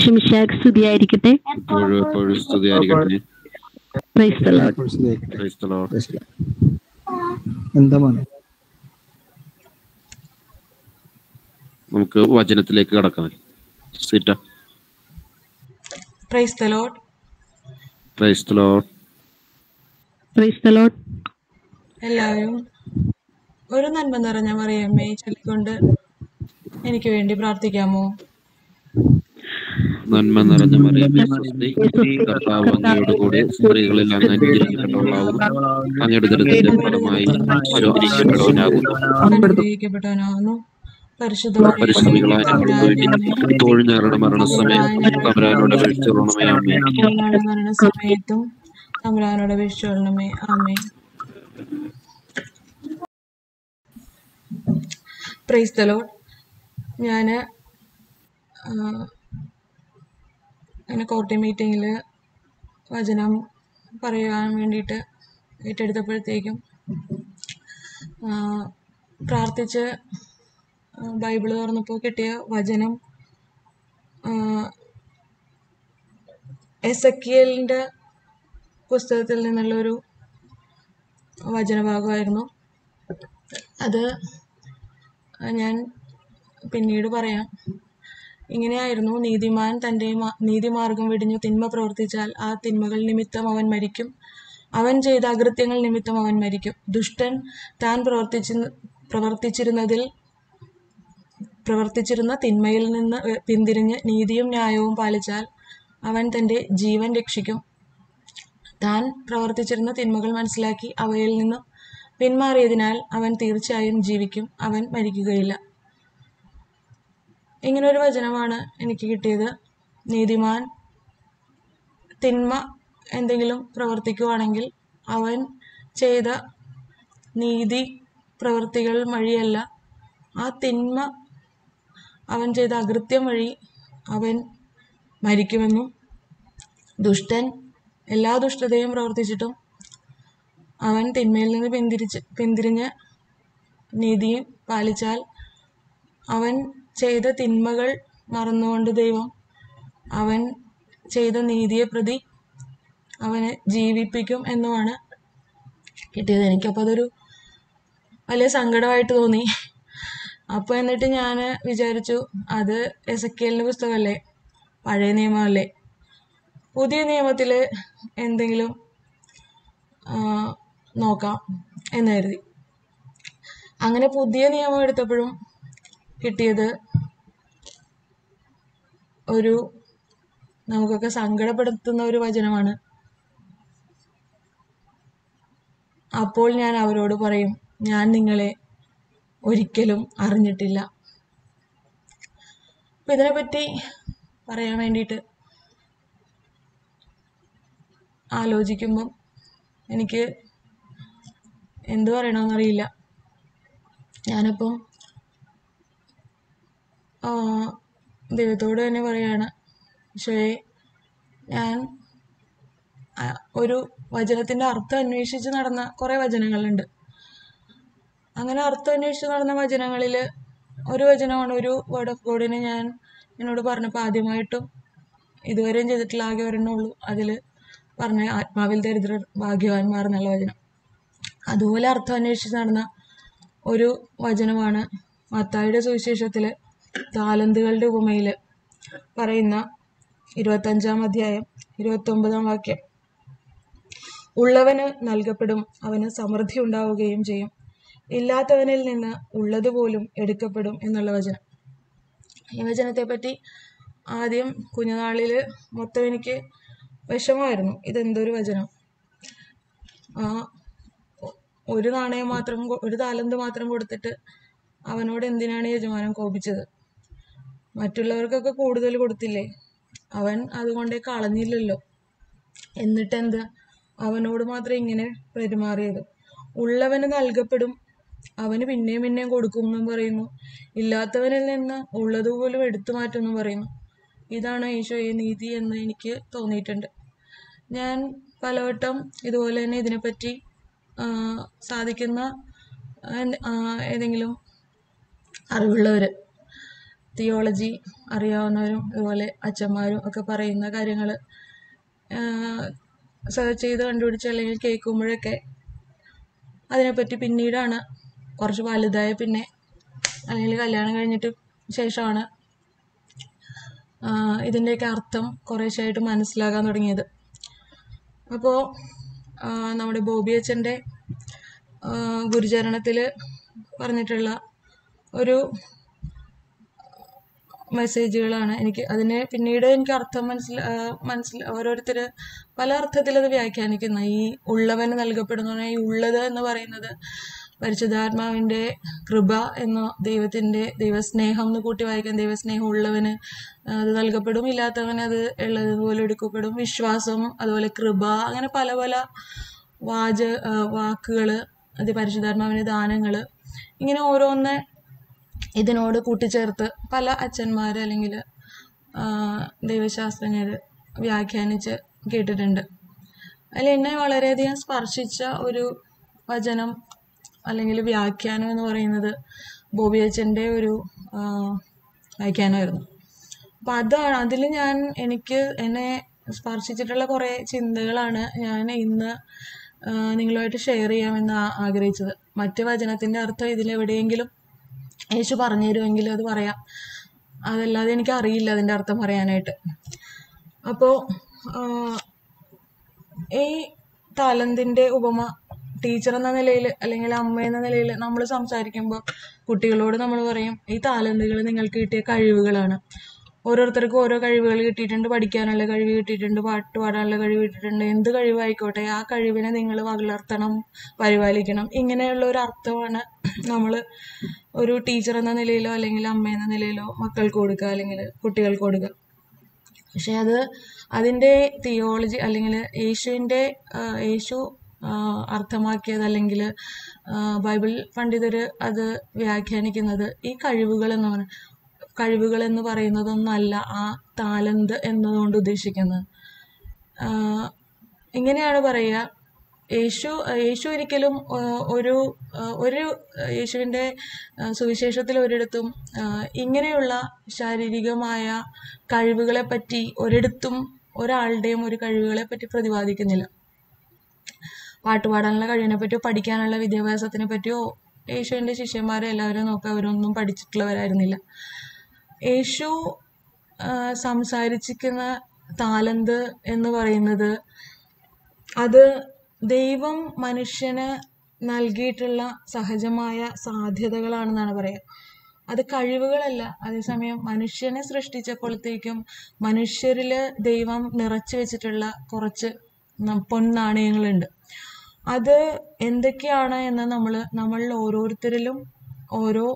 ഷിംഷാക്ക് സ്തുതിയായിരിക്കട്ടെ എപ്പോഴും സ്തുതിയായിരിക്കട്ടെ. Praise the Lord Praise the Lord. എന്താ മോനെ? നമുക്ക് വചനത്തിലേക്ക് കടക്കാം. സീറ്റ. Praise the Lord praise the Lord praise the Lord എല്ലാവരും ഒരു നന്മ നിറഞ്ഞ മറിയമ്മയെ ചൊല്ലിക്കൊണ്ട് എനിക്ക് വേണ്ടി പ്രാർത്ഥിക്കാമോ? നന്മ നിറഞ്ഞ മറിയമേ സ്വസ്തി കർത്താവ് അങ്ങയോട് കൂടി സ്ത്രീകളിൽ അങ്ങ് അനുഗ്രഹിക്കപ്പെട്ടവളാകുന്നു അങ്ങയുടെ ഫലമായി അനുഗ്രഹിക്കപ്പെട്ടവനാകുന്നു ഞങ്ങളുടെ മരണസമയത്ത് തമരാനോട് അപേക്ഷിച്ചോളണമേ അമ്മേ മരണസമയത്തും തമ്പുരാനോട് അപേക്ഷിച്ചോളണമേ ആമേ പ്രൈസ് ദ ലോഡ് ഞാൻ അങ്ങനെ കോർട്ട് മീറ്റിങ്ങിൽ വചനം പറയുവാൻ വേണ്ടിയിട്ട് ഏറ്റെടുത്തപ്പോഴത്തേക്കും പ്രാർത്ഥിച്ച് ബൈബിൾ തുറന്നപ്പോൾ കിട്ടിയ വചനം എസക്കിയലിന്റെ പുസ്തകത്തിൽ നിന്നുള്ളൊരു വചനഭാഗമായിരുന്നു. അത് ഞാൻ പിന്നീട് പറയാം. ഇങ്ങനെയായിരുന്നു നീതിമാൻ തന്റെ നീതിമാർഗം വെടിഞ്ഞു തിന്മ പ്രവർത്തിച്ചാൽ ആ തിന്മകൾ നിമിത്തം അവൻ മരിക്കും. അവൻ ചെയ്ത അകൃത്യങ്ങൾ നിമിത്തം അവൻ മരിക്കും. ദുഷ്ടൻ താൻ പ്രവർത്തിച്ചു പ്രവർത്തിച്ചിരുന്നതിൽ പ്രവർത്തിച്ചിരുന്ന തിന്മയിൽ നിന്ന് പിന്തിരിഞ്ഞ് നീതിയും ന്യായവും പാലിച്ചാൽ അവൻ തന്റെ ജീവൻ രക്ഷിക്കും. താൻ പ്രവർത്തിച്ചിരുന്ന തിന്മകൾ മനസ്സിലാക്കി അവയിൽ നിന്നും പിന്മാറിയതിനാൽ അവൻ തീർച്ചയായും ജീവിക്കും. അവൻ മരിക്കുകയില്ല. ഇങ്ങനൊരു വചനമാണ് എനിക്ക് കിട്ടിയത്. നീതിമാൻ തിന്മ എന്തെങ്കിലും പ്രവർത്തിക്കുവാണെങ്കിൽ അവൻ ചെയ്ത നീതി പ്രവർത്തികൾ വഴിയല്ല. ആ തിന്മ അവൻ ചെയ്ത അകൃത്യം വഴി അവൻ മരിക്കുമെന്നും ദുഷ്ടൻ എല്ലാ ദുഷ്ടതയും പ്രവർത്തിച്ചിട്ടും അവൻ തിന്മയിൽ നിന്ന് പിന്തിരിച്ച് പിന്തിരിഞ്ഞ് നീതിയും പാലിച്ചാൽ അവൻ ചെയ്ത തിന്മകൾ മറന്നുകൊണ്ട് ദൈവം അവൻ ചെയ്ത നീതിയെ പ്രതി അവനെ ജീവിപ്പിക്കും എന്നുമാണ് കിട്ടിയത്. എനിക്കപ്പോൾ അതൊരു വലിയ സങ്കടമായിട്ട് തോന്നി. അപ്പോൾ എന്നിട്ട് ഞാൻ വിചാരിച്ചു അത് എസക്കിയലിന്റെ പുസ്തകമല്ലേ? പഴയ നിയമമല്ലേ? പുതിയ നിയമത്തിൽ എന്തെങ്കിലും നോക്കാം എന്ന് കരുതി. അങ്ങനെ പുതിയ നിയമം എടുത്തപ്പോഴും കിട്ടിയത് ഒരു നമുക്കൊക്കെ സങ്കടപ്പെടുത്തുന്ന ഒരു വചനമാണ്. അപ്പോൾ ഞാൻ അവരോട് പറയും ഞാൻ നിങ്ങളെ ഒരിക്കലും അറിഞ്ഞിട്ടില്ല. അപ്പം ഇതിനെപ്പറ്റി പറയാൻ വേണ്ടിയിട്ട് ആലോചിക്കുമ്പം എനിക്ക് എന്ത് പറയണമെന്നറിയില്ല. ഞാനപ്പം ദൈവത്തോട് തന്നെ പറയാണ് ഈശോയെ ഞാൻ ഒരു വചനത്തിന്റെ അർത്ഥം അന്വേഷിച്ച് നടന്ന കുറേ വചനങ്ങളുണ്ട്. അങ്ങനെ അർത്ഥം അന്വേഷിച്ച് നടന്ന വചനങ്ങളിൽ ഒരു വചനമാണ് ഒരു വേർഡ് ഓഫ് ഗോഡിനെ ഞാൻ എന്നോട് പറഞ്ഞപ്പോൾ ആദ്യമായിട്ടും ഇതുവരെയും ചെയ്തിട്ടുള്ള ആകെ ഒരെണ്ണമുള്ളൂ അതിൽ പറഞ്ഞ ആത്മാവിൽ ദരിദ്രർ ഭാഗ്യവാന്മാർ എന്നുള്ള വചനം. അതുപോലെ അർത്ഥം അന്വേഷിച്ച് നടന്ന ഒരു വചനമാണ് മത്തായിയുടെ സുവിശേഷത്തിൽ താലന്തുകളുടെ ഉപമയിൽ പറയുന്ന ഇരുപത്തഞ്ചാം അധ്യായം ഇരുപത്തൊമ്പതാം വാക്യം. ഉള്ളവന് നൽകപ്പെടും അവന് സമൃദ്ധി ഉണ്ടാവുകയും ചെയ്യും. ഇല്ലാത്തവനിൽ നിന്ന് ഉള്ളതുപോലും എടുക്കപ്പെടും എന്നുള്ള വചനം. ഈ വചനത്തെ പറ്റി ആദ്യം കുഞ്ഞുനാളിൽ മൊത്തം എനിക്ക് വിഷമമായിരുന്നു. ഇതെന്തൊരു വചനം? ആ ഒരു നാണയം മാത്രം ഒരു താലന്ത് മാത്രം കൊടുത്തിട്ട് അവനോട് എന്തിനാണ് യജമാനൻ കോപിച്ചത്? മറ്റുള്ളവർക്കൊക്കെ കൂടുതൽ കൊടുത്തില്ലേ? അവൻ അതുകൊണ്ടേ കളഞ്ഞില്ലല്ലോ. എന്നിട്ട് എന്താ അവനോട് മാത്രം ഇങ്ങനെ പെരുമാറിയത്. ഉള്ളവന് നൽകപ്പെടും. അവന് പിന്നെയും പിന്നെയും കൊടുക്കും എന്നും പറയുന്നു. ഇല്ലാത്തവനിൽ നിന്ന് ഉള്ളതുപോലും എടുത്തു മാറ്റും എന്നും പറയുന്നു. ഇതാണ് ഈശോയെ നീതി എന്ന് എനിക്ക് തോന്നിയിട്ടുണ്ട്. ഞാൻ പലവട്ടം ഇതുപോലെ തന്നെ ഇതിനെപ്പറ്റി സാധിക്കുന്ന ഏതെങ്കിലും അറിവുള്ളവർ തിയോളജി അറിയാവുന്നവരും അതുപോലെ അച്ഛന്മാരും ഒക്കെ പറയുന്ന കാര്യങ്ങൾ സെർച്ച് ചെയ്ത് കണ്ടുപിടിച്ച് അല്ലെങ്കിൽ കേൾക്കുമ്പോഴൊക്കെ അതിനെപ്പറ്റി പിന്നീടാണ് കുറച്ച് വലുതായ പിന്നെ അല്ലെങ്കിൽ കല്യാണം കഴിഞ്ഞിട്ട് ശേഷമാണ് ഇതിന്റെയൊക്കെ അർത്ഥം കുറേശ്ശായിട്ട് മനസ്സിലാകാൻ തുടങ്ങിയത്. അപ്പോൾ നമ്മുടെ ബോബി അച്ഛന്റെ ഗുരുചരണത്തിൽ പറഞ്ഞിട്ടുള്ള ഒരു മെസ്സേജുകളാണ് എനിക്ക് അതിനെ പിന്നീട് എനിക്ക് അർത്ഥം മനസ്സില മനസ്സിൽ ഓരോരുത്തർ പല അർത്ഥത്തിൽ അത് വ്യാഖ്യാനിക്കുന്ന. ഈ ഉള്ളവന് നൽകപ്പെടുന്ന ഈ ഉള്ളത് എന്ന് പറയുന്നത് പരിശുദ്ധാത്മാവിന്റെ കൃപ എന്ന ദൈവത്തിന്റെ ദൈവസ്നേഹം എന്ന് കൂട്ടി വായിക്കാൻ ദൈവസ്നേഹം ഉള്ളവന് അത് നൽകപ്പെടും. ഇല്ലാത്തവന് അത് ഉള്ളതുപോലെ എടുക്കപ്പെടും. വിശ്വാസം അതുപോലെ കൃപ അങ്ങനെ പല പല വാച വാക്കുകൾ അത് പരിശുദ്ധാത്മാവിന്റെ ദാനങ്ങൾ ഇങ്ങനെ ഓരോന്ന് ഇതിനോട് കൂട്ടിച്ചേർത്ത് പല അച്ഛന്മാർ അല്ലെങ്കിൽ ദൈവശാസ്ത്രജ്ഞർ വ്യാഖ്യാനിച്ച് കേട്ടിട്ടുണ്ട്. അതിൽ എന്നെ വളരെയധികം സ്പർശിച്ച ഒരു വചനം അല്ലെങ്കിൽ വ്യാഖ്യാനം എന്ന് പറയുന്നത് ബോബി അച്ഛന്റെ ഒരു വ്യാഖ്യാനമായിരുന്നു. അപ്പം അതാണ് അതിൽ ഞാൻ എനിക്ക് എന്നെ സ്പർശിച്ചിട്ടുള്ള കുറേ ചിന്തകളാണ് ഞാൻ ഇന്ന് നിങ്ങളുമായിട്ട് ഷെയർ ചെയ്യാമെന്ന് ആഗ്രഹിച്ചത്. മറ്റ് വചനത്തിന്റെ അർത്ഥം ഇതിലെവിടെയെങ്കിലും യേശു പറഞ്ഞു തരുമെങ്കിൽ അത് പറയാം. അതല്ലാതെ എനിക്ക് അറിയില്ല അതിന്റെ അർത്ഥം പറയാനായിട്ട്. അപ്പോൾ ഈ താലന്തിന്റെ ഉപമ ടീച്ചർ എന്ന നിലയിൽ അല്ലെങ്കിൽ അമ്മ എന്ന നിലയിൽ നമ്മൾ സംസാരിക്കുമ്പോൾ കുട്ടികളോട് നമ്മൾ പറയും ഈ താലന്തുകൾ നിങ്ങൾക്ക് കിട്ടിയ കഴിവുകളാണ്. ഓരോരുത്തർക്കും ഓരോ കഴിവുകൾ കിട്ടിയിട്ടുണ്ട് പഠിക്കാനുള്ള കഴിവ് കിട്ടിയിട്ടുണ്ട് പാട്ട് പാടാനുള്ള കഴിവ് കിട്ടിയിട്ടുണ്ട് എന്ത് കഴിവായിക്കോട്ടെ ആ കഴിവിനെ നിങ്ങൾ വളർത്തണം പരിപാലിക്കണം. ഇങ്ങനെയുള്ള ഒരു അർത്ഥമാണ് നമ്മൾ ഒരു ടീച്ചർ എന്ന നിലയിലോ അല്ലെങ്കിൽ അമ്മ എന്ന നിലയിലോ മക്കൾക്ക് കൊടുക്കുക അല്ലെങ്കിൽ കുട്ടികൾക്ക് കൊടുക്കുക. പക്ഷെ അത് അതിന്റെ തിയോളജി അല്ലെങ്കിൽ യേശുവിന്റെ യേശു അർത്ഥമാക്കിയത് അല്ലെങ്കിൽ ബൈബിൾ പണ്ഡിതർ അത് വ്യാഖ്യാനിക്കുന്നത് ഈ കഴിവുകൾ എന്ന് പറഞ്ഞ കഴിവുകൾ എന്ന് പറയുന്നതൊന്നല്ല ആ താലന്ത് എന്നതുകൊണ്ട് ഉദ്ദേശിക്കുന്നത്. ഇങ്ങനെയാണ് പറയുക. യേശു യേശു ഒരിക്കലും ഒരു ഒരു യേശുവിന്റെ സുവിശേഷത്തിൽ ഒരിടത്തും ഇങ്ങനെയുള്ള ശാരീരികമായ കഴിവുകളെ പറ്റി ഒരിടത്തും ഒരാളുടെയും ഒരു കഴിവുകളെ പറ്റി പ്രതിപാദിക്കുന്നില്ല. പാട്ടുപാടാനുള്ള കഴിവിനെ പറ്റിയോ പഠിക്കാനുള്ള വിദ്യാഭ്യാസത്തിനെ പറ്റിയോ യേശുവിന്റെ ശിഷ്യന്മാരെ എല്ലാവരും നോക്കുക അവരൊന്നും പഠിച്ചിട്ടുള്ളവരായിരുന്നില്ല. യേശു സംസാരിച്ചിരിക്കുന്ന താലന്ത് എന്ന് പറയുന്നത് അത് ദൈവം മനുഷ്യന് നൽകിയിട്ടുള്ള സഹജമായ സാധ്യതകളാണെന്നാണ് പറയുക. അത് കഴിവുകളല്ല. അതേസമയം മനുഷ്യനെ സൃഷ്ടിച്ചപ്പോഴത്തേക്കും മനുഷ്യരിൽ ദൈവം നിറച്ചു വെച്ചിട്ടുള്ള കുറച്ച് പൊൻനാണയങ്ങളുണ്ട് അത് എന്തൊക്കെയാണ് എന്ന് നമ്മൾ നമ്മളിൽ ഓരോരുത്തരിലും ഓരോ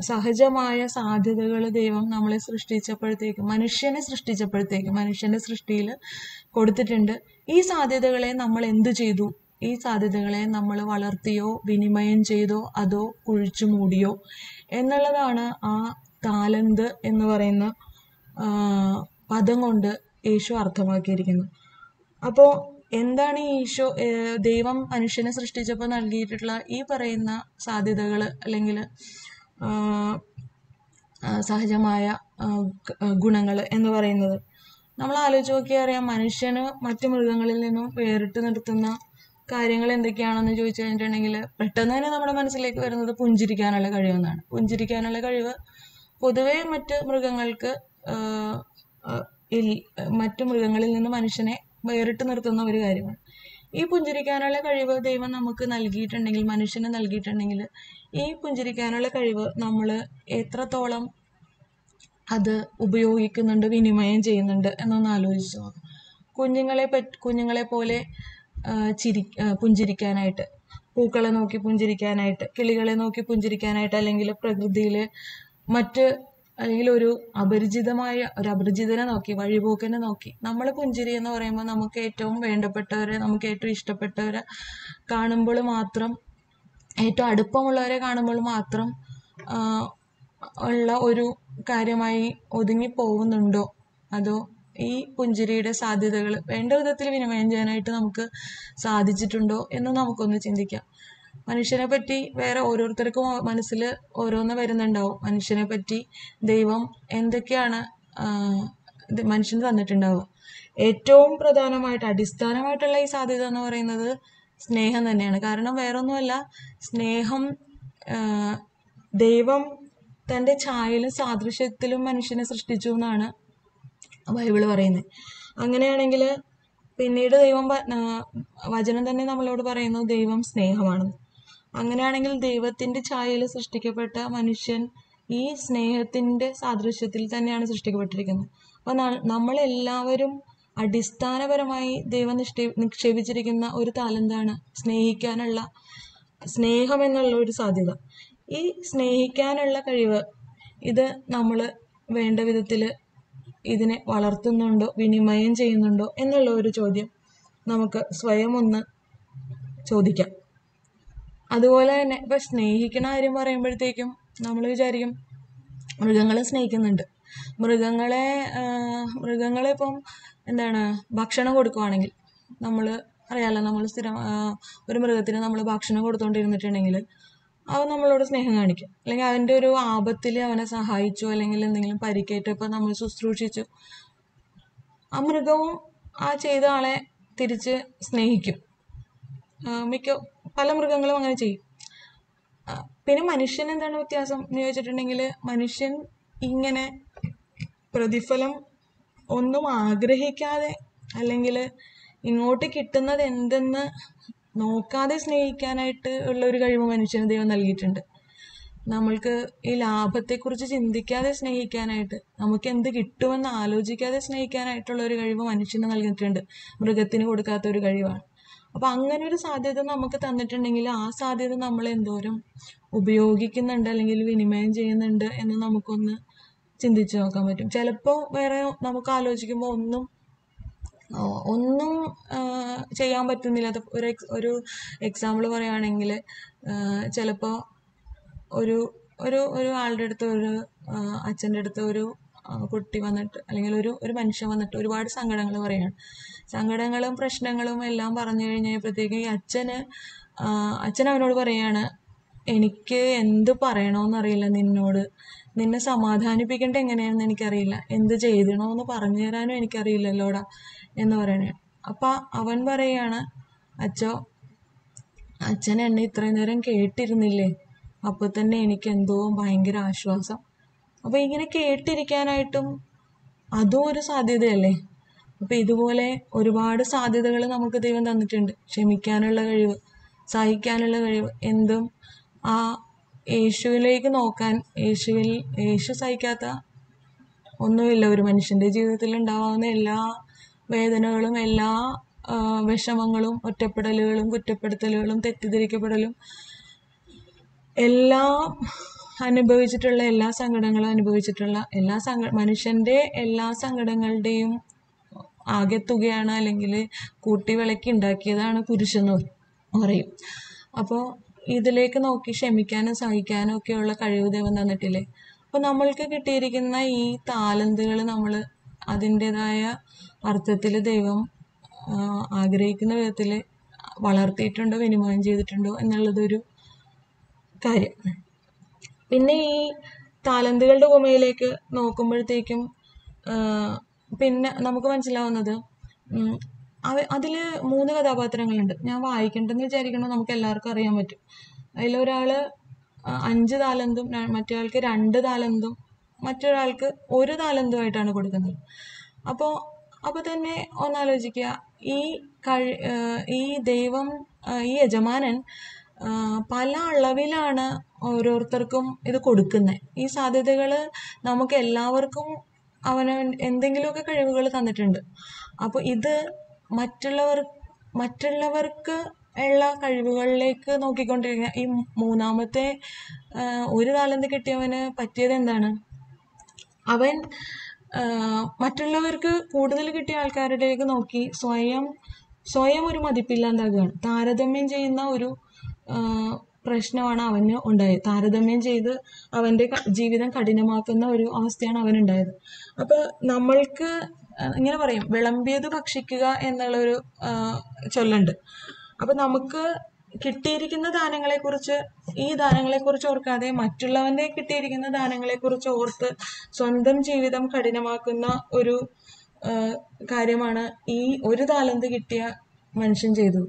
സഹജമായ സാധ്യതകൾ ദൈവം നമ്മളെ സൃഷ്ടിച്ചപ്പോഴത്തേക്കും മനുഷ്യനെ സൃഷ്ടിച്ചപ്പോഴത്തേക്കും മനുഷ്യന്റെ സൃഷ്ടിയിൽ കൊടുത്തിട്ടുണ്ട്. ഈ സാധ്യതകളെ നമ്മൾ എന്തു ചെയ്തു? ഈ സാധ്യതകളെ നമ്മൾ വളർത്തിയോ വിനിമയം ചെയ്തോ അതോ കുഴിച്ചു മൂടിയോ? എന്നുള്ളതാണ് ആ താലന്ത് എന്ന് പറയുന്ന പദം കൊണ്ട് യേശു അർത്ഥമാക്കിയിരിക്കുന്നു അപ്പോൾ എന്താണ് ഈ ഈശോ ദൈവം മനുഷ്യനെ സൃഷ്ടിച്ചപ്പോൾ നൽകിയിട്ടുള്ള ഈ പറയുന്ന സാധ്യതകൾ അല്ലെങ്കിൽ സഹജമായ ഗുണങ്ങൾ എന്ന് പറയുന്നത്. നമ്മൾ ആലോചിച്ച് നോക്കിയാൽ അറിയാം മനുഷ്യന് മറ്റു മൃഗങ്ങളിൽ നിന്നും വേറിട്ട് നിർത്തുന്ന കാര്യങ്ങൾ എന്തൊക്കെയാണെന്ന് ചോദിച്ചു കഴിഞ്ഞിട്ടുണ്ടെങ്കിൽ പെട്ടെന്ന് തന്നെ നമ്മുടെ മനസ്സിലേക്ക് വരുന്നത് പുഞ്ചിരിക്കാനുള്ള കഴിവെന്നാണ്. പുഞ്ചിരിക്കാനുള്ള കഴിവ് പൊതുവേ മറ്റ് മൃഗങ്ങൾക്ക് മറ്റു മൃഗങ്ങളിൽ നിന്ന് മനുഷ്യനെ വേറിട്ട് നിർത്തുന്ന ഒരു കാര്യമാണ്. ഈ പുഞ്ചിരിക്കാനുള്ള കഴിവ് ദൈവം നമുക്ക് നൽകിയിട്ടുണ്ടെങ്കിൽ മനുഷ്യന് നൽകിയിട്ടുണ്ടെങ്കിൽ ഈ പുഞ്ചിരിക്കാനുള്ള കഴിവ് നമ്മൾ എത്രത്തോളം അത് ഉപയോഗിക്കുന്നുണ്ട് വിനിമയം ചെയ്യുന്നുണ്ട് എന്നൊന്ന് ആലോചിച്ച് നോക്കാം. കുഞ്ഞുങ്ങളെ പറ്റി കുഞ്ഞുങ്ങളെ പോലെ ചിരി പുഞ്ചിരിക്കാനായിട്ട് പൂക്കളെ നോക്കി പുഞ്ചിരിക്കാനായിട്ട് കിളികളെ നോക്കി പുഞ്ചിരിക്കാനായിട്ട് അല്ലെങ്കിൽ പ്രകൃതിയിലെ മറ്റ് അല്ലെങ്കിൽ ഒരു അപരിചിതമായ ഒരു അപരിചിതനെ നോക്കി വഴിപോക്കനെ നോക്കി. നമ്മൾ പുഞ്ചിരി എന്ന് പറയുമ്പോൾ നമുക്ക് ഏറ്റവും വേണ്ടപ്പെട്ടവരെ നമുക്ക് ഏറ്റവും ഇഷ്ടപ്പെട്ടവരെ കാണുമ്പോൾ മാത്രം ഏറ്റവും അടുപ്പമുള്ളവരെ കാണുമ്പോൾ മാത്രം ഉള്ള ഒരു കാര്യമായി ഒതുങ്ങി പോകുന്നുണ്ടോ? അതോ ഈ പുഞ്ചിരിയുടെ സാധ്യതകൾ വേണ്ട വിധത്തിൽ വിനിമയം ചെയ്യാനായിട്ട് നമുക്ക് സാധിച്ചിട്ടുണ്ടോ എന്ന് നമുക്കൊന്ന് ചിന്തിക്കാം. മനുഷ്യനെ പറ്റി വേറെ ഓരോരുത്തർക്കും മനസ്സിൽ ഓരോന്ന് വരുന്നുണ്ടാവും. മനുഷ്യനെ പറ്റി ദൈവം എന്തൊക്കെയാണ് മനുഷ്യന് തന്നിട്ടുണ്ടാവുക. ഏറ്റവും പ്രധാനമായിട്ട് അടിസ്ഥാനമായിട്ടുള്ള ഈ സാധ്യത എന്ന് പറയുന്നത് സ്നേഹം തന്നെയാണ്. കാരണം വേറൊന്നുമല്ല സ്നേഹം ദൈവം തന്റെ ഛായയിലും സാദൃശ്യത്തിലും മനുഷ്യനെ സൃഷ്ടിച്ചു എന്നാണ് ബൈബിൾ പറയുന്നത്. അങ്ങനെയാണെങ്കിൽ പിന്നീട് ദൈവം വചനം തന്നെ നമ്മളോട് പറയുന്നു ദൈവം സ്നേഹമാണെന്ന്. അങ്ങനെയാണെങ്കിൽ ദൈവത്തിന്റെ ഛായയിൽ സൃഷ്ടിക്കപ്പെട്ട മനുഷ്യൻ ഈ സ്നേഹത്തിന്റെ സാദൃശ്യത്തിൽ തന്നെയാണ് സൃഷ്ടിക്കപ്പെട്ടിരിക്കുന്നത്. അപ്പോൾ നമ്മളെല്ലാവരും അടിസ്ഥാനപരമായി ദൈവം നിഷ്ഠേ നിക്ഷേപിച്ചിരിക്കുന്ന ഒരു താലന്താണ്? സ്നേഹിക്കാനുള്ള സ്നേഹം എന്നുള്ള ഒരു സാധ്യത. ഈ സ്നേഹിക്കാനുള്ള കഴിവ് ഇത് നമ്മൾ വേണ്ട വിധത്തിൽ ഇതിനെ വളർത്തുന്നുണ്ടോ വിനിമയം ചെയ്യുന്നുണ്ടോ എന്നുള്ള ഒരു ചോദ്യം നമുക്ക് സ്വയം ഒന്ന് ചോദിക്കാം. അതുപോലെ തന്നെ ഇപ്പം സ്നേഹിക്കണ കാര്യം പറയുമ്പോഴത്തേക്കും നമ്മൾ വിചാരിക്കും മൃഗങ്ങളെ സ്നേഹിക്കുന്നുണ്ട്. മൃഗങ്ങളെ മൃഗങ്ങളെ ഇപ്പം എന്താണ് ഭക്ഷണം കൊടുക്കുവാണെങ്കിൽ നമ്മൾ അറിയാലോ നമ്മൾ സ്ഥിരം ഒരു മൃഗത്തിന് നമ്മൾ ഭക്ഷണം കൊടുത്തുകൊണ്ടിരുന്നിട്ടുണ്ടെങ്കിൽ അവൻ നമ്മളോട് സ്നേഹം കാണിക്കും. അല്ലെങ്കിൽ അവന്റെ ഒരു ആപത്തിൽ അവനെ സഹായിച്ചു അല്ലെങ്കിൽ എന്തെങ്കിലും പരിക്കേറ്റപ്പോൾ നമ്മൾ ശുശ്രൂഷിച്ചു ആ മൃഗവും ആ ചെയ്ത ആളെ തിരിച്ച് സ്നേഹിക്കും. മിക്ക പല മൃഗങ്ങളും അങ്ങനെ ചെയ്യും. പിന്നെ മനുഷ്യൻ എന്താണ് വ്യത്യാസം എന്ന് ചോദിച്ചിട്ടുണ്ടെങ്കിൽ മനുഷ്യൻ ഇങ്ങനെ പ്രതിഫലം ഒന്നും ആഗ്രഹിക്കാതെ അല്ലെങ്കിൽ ഇങ്ങോട്ട് കിട്ടുന്നത് എന്തെന്ന് നോക്കാതെ സ്നേഹിക്കാനായിട്ട് ഉള്ള ഒരു കഴിവ് മനുഷ്യന് ദൈവം നൽകിയിട്ടുണ്ട്. നമ്മൾക്ക് ഈ ലാഭത്തെക്കുറിച്ച് ചിന്തിക്കാതെ സ്നേഹിക്കാനായിട്ട് നമുക്ക് എന്ത് കിട്ടുമെന്ന് ആലോചിക്കാതെ സ്നേഹിക്കാനായിട്ടുള്ള ഒരു കഴിവ് മനുഷ്യന് നൽകിയിട്ടുണ്ട്. മൃഗത്തിന് കൊടുക്കാത്ത ഒരു കഴിവാണ്. അപ്പം അങ്ങനെ ഒരു സാധ്യത നമുക്ക് തന്നിട്ടുണ്ടെങ്കിൽ ആ സാധ്യത നമ്മൾ എന്തോരം ഉപയോഗിക്കുന്നുണ്ട് അല്ലെങ്കിൽ വിനിമയം ചെയ്യുന്നുണ്ട് എന്ന് നമുക്കൊന്ന് ചിന്തിച്ച് നോക്കാൻ പറ്റും. ചിലപ്പോൾ വേറെ നമുക്ക് ആലോചിക്കുമ്പോൾ ഒന്നും ഒന്നും ചെയ്യാൻ പറ്റുന്നില്ല. ഒരു എക്സ് ഒരു എക്സാമ്പിൾ പറയുകയാണെങ്കിൽ ചിലപ്പോൾ ഒരു ഒരു ഒരു ആളുടെ അടുത്ത് ഒരു അച്ഛന്റെ അടുത്ത് ഒരു കുട്ടി വന്നിട്ട് അല്ലെങ്കിൽ ഒരു ഒരു മനുഷ്യൻ വന്നിട്ട് ഒരുപാട് സങ്കടങ്ങൾ പറയാണ്. സങ്കടങ്ങളും പ്രശ്നങ്ങളും എല്ലാം പറഞ്ഞു കഴിഞ്ഞപ്പോഴത്തേക്കും ഈ അച്ഛന് അച്ഛൻ അവനോട് പറയാണ് എനിക്ക് എന്ത് പറയണമെന്നറിയില്ല നിന്നോട്. നിന്നെ സമാധാനിപ്പിക്കേണ്ട എങ്ങനെയാണെന്ന് എനിക്കറിയില്ല. എന്ത് ചെയ്തണമെന്ന് പറഞ്ഞു തരാനും എനിക്കറിയില്ലല്ലോടാ എന്ന് പറയണേ. അപ്പം അവൻ പറയാണ് അച്ഛോ അച്ഛൻ എന്നെ ഇത്രയും നേരം കേട്ടിരുന്നില്ലേ? അപ്പോൾ തന്നെ എനിക്ക് എന്തോ ഭയങ്കര ആശ്വാസം. അപ്പോൾ ഇങ്ങനെ കേട്ടിരിക്കാനായിട്ടും അതും ഒരു സാധ്യതയല്ലേ? അപ്പോൾ ഇതുപോലെ ഒരുപാട് സാധ്യതകൾ നമുക്ക് ദൈവം തന്നിട്ടുണ്ട്. ക്ഷമിക്കാനുള്ള കഴിവ് സഹിക്കാനുള്ള കഴിവ് എന്തും ആ യേശുവിലേക്ക് നോക്കാൻ യേശുവിൽ യേശു സഹിക്കാത്ത ഒന്നുമില്ല ഒരു മനുഷ്യന്റെ ജീവിതത്തിൽ ഉണ്ടാവാവുന്ന എല്ലാ വേദനകളും എല്ലാ വിഷമങ്ങളും ഒറ്റപ്പെടലുകളും കുറ്റപ്പെടുത്തലുകളും തെറ്റിദ്ധരിക്കപ്പെടലും എല്ലാം അനുഭവിച്ചിട്ടുള്ള എല്ലാ സങ്കടങ്ങളും അനുഭവിച്ചിട്ടുള്ള എല്ലാ സങ്ക മനുഷ്യന്റെ എല്ലാ സങ്കടങ്ങളുടെയും ആകെത്തുകയാണ് അല്ലെങ്കിൽ കൂട്ടി വിളക്കി ഉണ്ടാക്കിയതാണ് പുരുഷെന്ന് പറയും. അപ്പോൾ ഇതിലേക്ക് നോക്കി ക്ഷമിക്കാനും സഹിക്കാനും ഒക്കെയുള്ള കഴിവ് ദൈവം തന്നിട്ടില്ലേ? അപ്പോൾ നമ്മൾക്ക് കിട്ടിയിരിക്കുന്ന ഈ താലന്തുകൾ നമ്മൾ അതിന്റെതായ അർത്ഥത്തിൽ ദൈവം ആഗ്രഹിക്കുന്ന വിധത്തിൽ വളർത്തിയിട്ടുണ്ടോ വിനിമയം ചെയ്തിട്ടുണ്ടോ എന്നുള്ളതൊരു കാര്യം. പിന്നെ ഈ താലന്തുകളുടെ ഉപമയിലേക്ക് നോക്കുമ്പോഴത്തേക്കും പിന്നെ നമുക്ക് മനസ്സിലാവുന്നത് അവ അതിൽ മൂന്ന് കഥാപാത്രങ്ങളുണ്ട്. ഞാൻ വായിക്കണ്ടെന്ന് വിചാരിക്കണം? നമുക്ക് എല്ലാവർക്കും അറിയാൻ പറ്റും. അതിലൊരാൾ അഞ്ച് താലന്തും മറ്റൊരാൾക്ക് രണ്ട് താലന്തും മറ്റൊരാൾക്ക് ഒരു താലന്തുമായിട്ടാണ് കൊടുക്കുന്നത്. അപ്പോൾ അപ്പോൾ തന്നെ ഒന്നാലോചിക്കുക. ഈ കഴി ഈ ദൈവം ഈ യജമാനൻ പല അളവിലാണ് ഓരോരുത്തർക്കും ഇത് കൊടുക്കുന്നത് ഈ സാധ്യതകൾ നമുക്ക് എല്ലാവർക്കും അവന് എന്തെങ്കിലുമൊക്കെ കഴിവുകൾ തന്നിട്ടുണ്ട്. അപ്പോൾ ഇത് മറ്റുള്ളവർ മറ്റുള്ളവർക്ക് ഉള്ള കഴിവുകളിലേക്ക് നോക്കിക്കൊണ്ടിരിക്കുക. ഈ മൂന്നാമത്തെ ഒരു താലന്ത് കിട്ടിയവന് പറ്റിയത് എന്താണ്? അവൻ മറ്റുള്ളവർക്ക് കൂടുതൽ കിട്ടിയ ആൾക്കാരുടെയൊക്കെ നോക്കി സ്വയം സ്വയം ഒരു മതിപ്പില്ലാണ്ടാകുകയാണ് താരതമ്യം ചെയ്യുന്ന ഒരു പ്രശ്നമാണ് അവന് ഉണ്ടായത്. താരതമ്യം ചെയ്ത് അവന്റെ ജീവിതം കഠിനമാക്കുന്ന ഒരു അവസ്ഥയാണ് അവനുണ്ടായത്. അപ്പോൾ നമ്മൾക്ക് ഇങ്ങനെ പറയും വിളമ്പിയത് ഭക്ഷിക്കുക എന്നുള്ളൊരു ചൊല്ലുണ്ട്. അപ്പോൾ നമുക്ക് കിട്ടിയിരിക്കുന്ന ദാനങ്ങളെക്കുറിച്ച് ഈ ദാനങ്ങളെക്കുറിച്ച് ഓർക്കാതെ മറ്റുള്ളവന്റെ കിട്ടിയിരിക്കുന്ന ദാനങ്ങളെക്കുറിച്ച് ഓർത്ത് സ്വന്തം ജീവിതം കഠിനമാക്കുന്ന ഒരു കാര്യമാണ് ഈ ഒരു താലന്ത് കിട്ടിയ മനുഷ്യൻ ചെയ്തത്.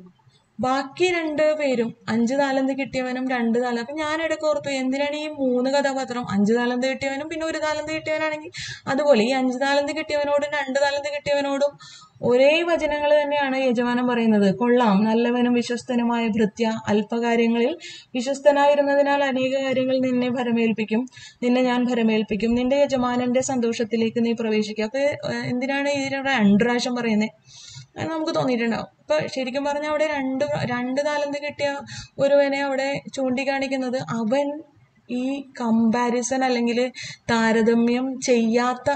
ബാക്കി രണ്ട് പേരും അഞ്ച് താലന്ത് കിട്ടിയവനും രണ്ട് താലന്ത് അപ്പൊ ഞാൻ ഇടയ്ക്ക് ഓർത്തു എന്തിനാണ് ഈ മൂന്ന് കഥാപാത്രം? അഞ്ച് താലന്ത് കിട്ടിയവനും പിന്നെ ഒരു താലന്ത് കിട്ടിയവനാണെങ്കിൽ അതുപോലെ ഈ അഞ്ച് താലന്ത് കിട്ടിയവനോടും രണ്ട് താലന്ത് കിട്ടിയവനോടും ഒരേ വചനങ്ങൾ തന്നെയാണ് യജമാനം പറയുന്നത്. കൊള്ളാം നല്ലവനും വിശ്വസ്തനുമായ ഭൃത്യ അല്പകാര്യങ്ങളിൽ വിശ്വസ്തനായിരുന്നതിനാൽ അനേക കാര്യങ്ങൾ നിന്നെ ഭരമേൽപ്പിക്കും. നിന്നെ ഞാൻ ഭരമേൽപ്പിക്കും. നിന്റെ യജമാനന്റെ സന്തോഷത്തിലേക്ക് നീ പ്രവേശിക്കുക. അപ്പൊ എന്തിനാണ് ഈ രണ്ട് പ്രാവശ്യം പറയുന്നത് എന്ന് നമുക്ക് തോന്നിയിട്ടുണ്ടാവും. ഇപ്പൊ ശരിക്കും പറഞ്ഞാൽ അവിടെ രണ്ട് രണ്ട് താലന്ത് കിട്ടിയ ഒരുവനെ അവിടെ ചൂണ്ടിക്കാണിക്കുന്നത്? അവൻ ഈ കമ്പാരിസൺ അല്ലെങ്കിൽ താരതമ്യം ചെയ്യാത്ത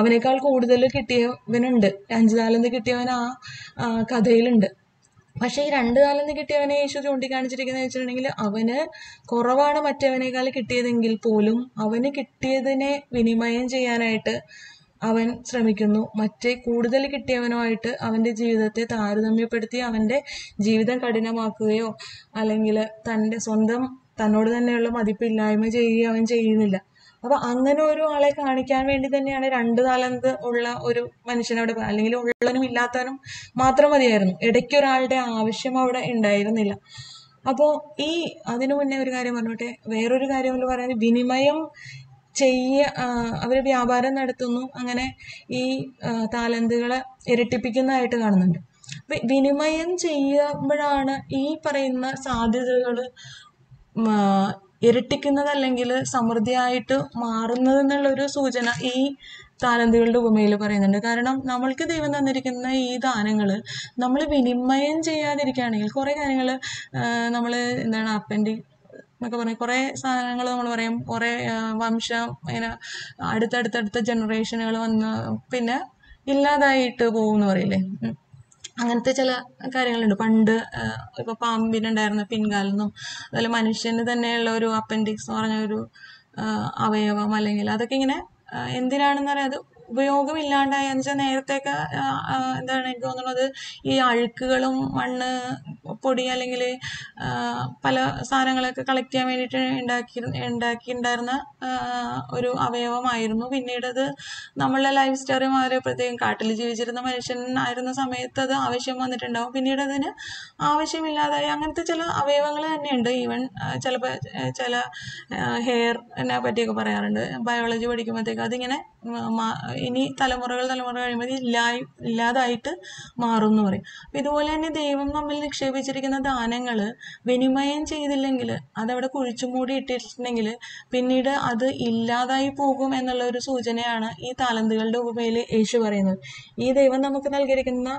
അവനേക്കാൾ കൂടുതൽ കിട്ടിയവനുണ്ട്. അഞ്ച് താലന്ത് കിട്ടിയവൻ ആ കഥയിലുണ്ട്. പക്ഷേ ഈ രണ്ട് താലന്ത് കിട്ടിയവനെ യേശു ചൂണ്ടിക്കാണിച്ചിരിക്കുന്നത് വെച്ചിട്ടുണ്ടെങ്കിൽ അവന് കുറവാണ് മറ്റവനേക്കാൾ കിട്ടിയതെങ്കിൽ പോലും അവന് കിട്ടിയതിനെ വിനിമയം ചെയ്യാനായിട്ട് അവൻ ശ്രമിക്കുന്നു. മറ്റേ കൂടുതൽ കിട്ടിയവനുമായിട്ട് അവന്റെ ജീവിതത്തെ താരതമ്യപ്പെടുത്തി അവന്റെ ജീവിതം കഠിനമാക്കുകയോ അല്ലെങ്കിൽ തന്റെ സ്വന്തം തന്നോട് തന്നെയുള്ള മതിപ്പില്ലായ്മ ചെയ്യുകയോ അവൻ ചെയ്യുന്നില്ല. അപ്പൊ അങ്ങനെ ഒരു ആളെ കാണിക്കാൻ വേണ്ടി തന്നെയാണ് രണ്ട് തലന്ത് ഉള്ള ഒരു മനുഷ്യനവിടെ അവിടെ അല്ലെങ്കിൽ ഉള്ളവനും ഇല്ലാത്തവനും മാത്രം മതിയായിരുന്നു. ഇടയ്ക്ക് ഒരാളുടെ ആവശ്യം അവിടെ ഉണ്ടായിരുന്നില്ല. അപ്പോ ഈ അതിനു മുന്നേ ഒരു കാര്യം പറഞ്ഞോട്ടെ. വേറൊരു കാര്യം എന്ന് പറയുന്നത് വിനിമയം ചെയ്യ അവർ വ്യാപാരം നടത്തുന്നു. അങ്ങനെ ഈ താലന്തുകളെ ഇരട്ടിപ്പിക്കുന്നതായിട്ട് കാണുന്നുണ്ട്. വിനിമയം ചെയ്യുമ്പോഴാണ് ഈ പറയുന്ന സാധ്യതകൾ ഇരട്ടിക്കുന്നത് അല്ലെങ്കിൽ സമൃദ്ധിയായിട്ട് മാറുന്നത് എന്നുള്ളൊരു സൂചന ഈ താലന്തുകളുടെ ഉപമയിൽ പറയുന്നുണ്ട്. കാരണം നമ്മൾക്ക് ദൈവം തന്നിരിക്കുന്ന ഈ ദാനങ്ങൾ നമ്മൾ വിനിമയം ചെയ്യാതിരിക്കുകയാണെങ്കിൽ കുറേ കാര്യങ്ങൾ നമ്മൾ എന്താണ് അപ്പന്റെ എന്നൊക്കെ പറയും കുറേ സാധനങ്ങൾ നമ്മൾ പറയും. കുറേ വംശം ഇങ്ങനെ അടുത്തടുത്തടുത്ത ജനറേഷനുകൾ വന്ന് പിന്നെ ഇല്ലാതായിട്ട് പോകും എന്ന് പറയില്ലേ അങ്ങനത്തെ ചില കാര്യങ്ങളുണ്ട്. പണ്ട് ഇപ്പൊ പാമ്പിനുണ്ടായിരുന്ന പിൻകാലെന്നും അതുപോലെ മനുഷ്യന് തന്നെയുള്ള ഒരു അപ്പൻഡിക്സ് എന്ന് പറഞ്ഞ ഒരു അവയവം അല്ലെങ്കിൽ അതൊക്കെ ഇങ്ങനെ എന്തിനാണെന്ന് പറയാം അത് ഉപയോഗമില്ലാണ്ടായി എന്ന് വെച്ചാൽ നേരത്തെയൊക്കെ എന്താണ് എനിക്ക് തോന്നുന്നത് ഈ അഴുക്കുകളും മണ്ണ് പൊടി അല്ലെങ്കിൽ പല സാധനങ്ങളൊക്കെ കളക്ട് ചെയ്യാൻ വേണ്ടിയിട്ട് ഉണ്ടാക്കി ഉണ്ടാക്കിയിട്ടുണ്ടായിരുന്ന ഒരു അവയവമായിരുന്നു. പിന്നീട് അത് നമ്മളുടെ ലൈഫ് സ്റ്റൈൽ പ്രത്യേകം കാട്ടിൽ ജീവിച്ചിരുന്ന മനുഷ്യൻ ആയിരുന്ന സമയത്ത് അത് ആവശ്യം വന്നിട്ടുണ്ടാവും. പിന്നീട് അതിന് ആവശ്യമില്ലാതായി. അങ്ങനത്തെ ചില അവയവങ്ങൾ തന്നെയുണ്ട്. ഈവൻ ചിലപ്പോൾ ചില ഹെയറിനെ പറ്റിയൊക്കെ പറയാറുണ്ട്. ബയോളജി പഠിക്കുമ്പോഴത്തേക്ക് അതിങ്ങനെ ഇനി തലമുറകൾ തലമുറ കഴിയുമ്പോൾ ഇല്ലായി ഇല്ലാതായിട്ട് മാറും എന്ന് പറയും. അപ്പം ഇതുപോലെ തന്നെ ദൈവം നമ്മിൽ നിക്ഷേപിച്ചിരിക്കുന്ന ദാനങ്ങൾ വിനിമയം ചെയ്തില്ലെങ്കിൽ അതവിടെ കുഴിച്ചുമൂടി ഇട്ടിട്ടുണ്ടെങ്കിൽ പിന്നീട് അത് ഇല്ലാതായി പോകും എന്നുള്ള ഒരു സൂചനയാണ് ഈ താലന്തുകളുടെ ഉപമയിൽ യേശു പറയുന്നത്. ഈ ദൈവം നമുക്ക് നൽകിയിരിക്കുന്ന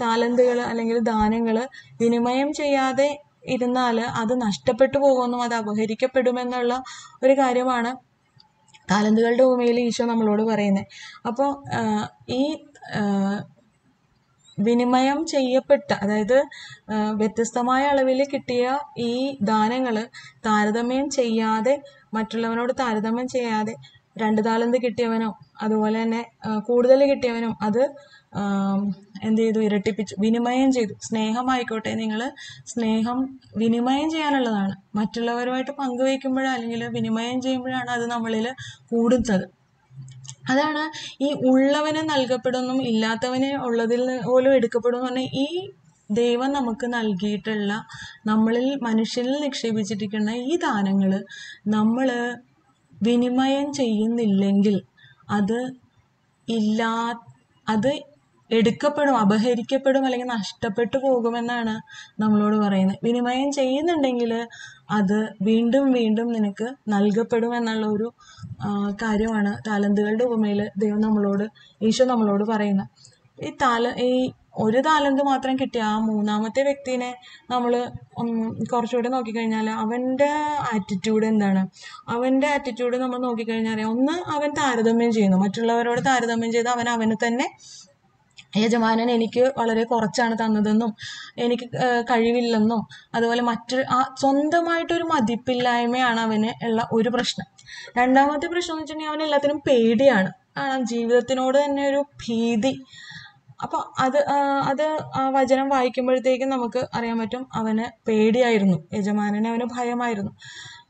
താലന്തുകൾ അല്ലെങ്കിൽ ദാനങ്ങൾ വിനിമയം ചെയ്യാതെ ഇരുന്നാൽ അത് നഷ്ടപ്പെട്ടു പോകുമെന്നും അത് അപഹരിക്കപ്പെടുമെന്നുള്ള ഒരു കാര്യമാണ് താലന്തുകളുടെ ഉപമയിൽ ഈശോ നമ്മളോട് പറയുന്നത് അപ്പോൾ ഈ വിനിമയം ചെയ്യപ്പെട്ട അതായത് വ്യത്യസ്തമായ അളവിൽ കിട്ടിയ ഈ ദാനങ്ങൾ താരതമ്യം ചെയ്യാതെ മറ്റുള്ളവനോട് താരതമ്യം ചെയ്യാതെ രണ്ട് താലന്ത് കിട്ടിയവനോ അതുപോലെ തന്നെ കൂടുതൽ കിട്ടിയവനും അത് എന്ത് ചെയ്തു ഇരട്ടിപ്പിച്ചു. വിനിമയം ചെയ്തു. സ്നേഹമായിക്കോട്ടെ. നിങ്ങൾ സ്നേഹം വിനിമയം ചെയ്യാനുള്ളതാണ്. മറ്റുള്ളവരുമായിട്ട് പങ്കുവയ്ക്കുമ്പോഴോ അല്ലെങ്കിൽ വിനിമയം ചെയ്യുമ്പോഴാണ് അത് നമ്മളിൽ കൂടുന്നത്. അതാണ് ഈ ഉള്ളവന് നൽകപ്പെടുന്നു ഇല്ലാത്തവന് ഉള്ളതിൽ പോലും എടുക്കപ്പെടും എന്ന് പറഞ്ഞാൽ ഈ ദൈവം നമുക്ക് നൽകിയിട്ടുള്ള നമ്മളിൽ മനുഷ്യനിൽ നിക്ഷേപിച്ചിരിക്കുന്ന ഈ ദാനങ്ങൾ നമ്മൾ വിനിമയം ചെയ്യുന്നില്ലെങ്കിൽ അത് ഇല്ലാ അത് എടുക്കപ്പെടും അപഹരിക്കപ്പെടും അല്ലെങ്കിൽ നഷ്ടപ്പെട്ടു പോകുമെന്നാണ് നമ്മളോട് പറയുന്നത്. വിനിമയം ചെയ്യുന്നുണ്ടെങ്കിൽ അത് വീണ്ടും വീണ്ടും നിനക്ക് നൽകപ്പെടും എന്നുള്ള ഒരു കാര്യമാണ് താലന്തുകളുടെ ഉപമയിൽ ദൈവം നമ്മളോട് ഈശോ നമ്മളോട് പറയുന്നത്. ഈ താല ഈ ഒരു താലന്ത് മാത്രം കിട്ടിയ ആ മൂന്നാമത്തെ വ്യക്തിനെ നമ്മൾ കുറച്ചുകൂടെ നോക്കിക്കഴിഞ്ഞാൽ അവന്റെ ആറ്റിറ്റ്യൂഡ് എന്താണ്? അവന്റെ ആറ്റിറ്റ്യൂഡ് നമ്മൾ നോക്കിക്കഴിഞ്ഞാൽ ഒന്ന് അവൻ താരതമ്യം ചെയ്യുന്നു. മറ്റുള്ളവരോട് താരതമ്യം ചെയ്ത് അവൻ അവന് തന്നെ യജമാനൻ എനിക്ക് വളരെ കുറച്ചാണ് തന്നതെന്നും എനിക്ക് കഴിവില്ലെന്നും അതുപോലെ മറ്റൊരു ആ സ്വന്തമായിട്ടൊരു മതിപ്പില്ലായ്മയാണ് അവന് ഉള്ള ഒരു പ്രശ്നം. രണ്ടാമത്തെ പ്രശ്നം എന്ന് വെച്ചിട്ടുണ്ടെങ്കിൽ അവൻ എല്ലാത്തിനും പേടിയാണ്. കാരണം ജീവിതത്തിനോട് തന്നെ ഒരു ഭീതി. അപ്പോൾ അത് അത് ആ വചനം വായിക്കുമ്പോഴത്തേക്കും നമുക്ക് അറിയാൻ പറ്റും അവന് പേടിയായിരുന്നു. യജമാനന് അവന് ഭയമായിരുന്നു.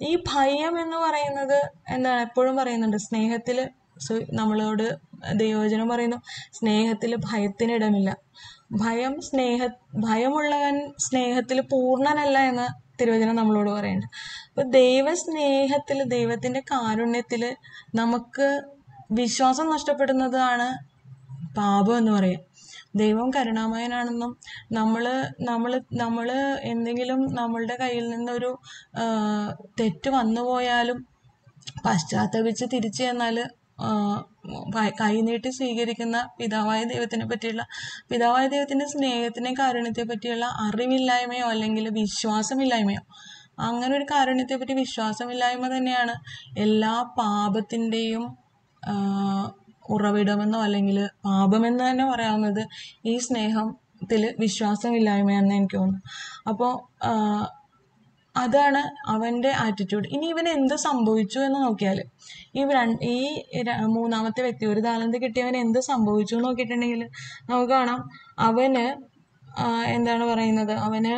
ഈ ഭയം എന്ന് പറയുന്നത് എന്താണ്? എപ്പോഴും പറയുന്നുണ്ട് സ്നേഹത്തിൽ നമ്മളോട് ദൈവവചനം പറയുന്നു സ്നേഹത്തിൽ ഭയത്തിനിടമില്ല. ഭയം സ്നേഹ ഭയമുള്ളവൻ സ്നേഹത്തിൽ പൂർണനല്ല എന്ന് തിരുവചനം നമ്മളോട് പറയുന്നുണ്ട്. അപ്പൊ ദൈവസ്നേഹത്തിൽ ദൈവത്തിന്റെ കാരുണ്യത്തിൽ നമുക്ക് വിശ്വാസം നഷ്ടപ്പെടുന്നതാണ് പാപം എന്ന് പറയാം. ദൈവം കരുണാമയനാണെന്നും നമ്മൾ നമ്മൾ നമ്മൾ എന്തെങ്കിലും നമ്മളുടെ കയ്യിൽ നിന്നൊരു തെറ്റ് വന്നു പോയാലും പശ്ചാത്തപിച്ച് തിരിച്ചു ചെന്നാൽ കൈനീട്ടി സ്വീകരിക്കുന്ന പിതാവായ ദൈവത്തിനെ പറ്റിയുള്ള പിതാവായ ദൈവത്തിന്റെ സ്നേഹത്തിനെ കാരുണ്യത്തെ പറ്റിയുള്ള അറിവില്ലായ്മയോ അല്ലെങ്കിൽ വിശ്വാസമില്ലായ്മയോ അങ്ങനെ ഒരു കാരുണ്യത്തെ പറ്റി വിശ്വാസമില്ലായ്മ തന്നെയാണ് എല്ലാ പാപത്തിന്റെയും ഉറവിടമെന്നോ അല്ലെങ്കിൽ പാപമെന്ന് തന്നെ പറയാവുന്നത് ഈ സ്നേഹത്തിൽ വിശ്വാസമില്ലായ്മയെന്ന് എനിക്ക് തോന്നുന്നു. അപ്പോൾ അതാണ് അവന്റെ ആറ്റിറ്റ്യൂഡ് ഇനി ഇവന് എന്ത് സംഭവിച്ചു എന്ന് നോക്കിയാൽ ഈ ഈ മൂന്നാമത്തെ വ്യക്തി ഒരു താലന്ത് കിട്ടിയവന് എന്ത് സംഭവിച്ചു എന്ന് നോക്കിയിട്ടുണ്ടെങ്കിൽ നമുക്ക് കാണാം. അവന് എന്താണ് പറയുന്നത്? അവന്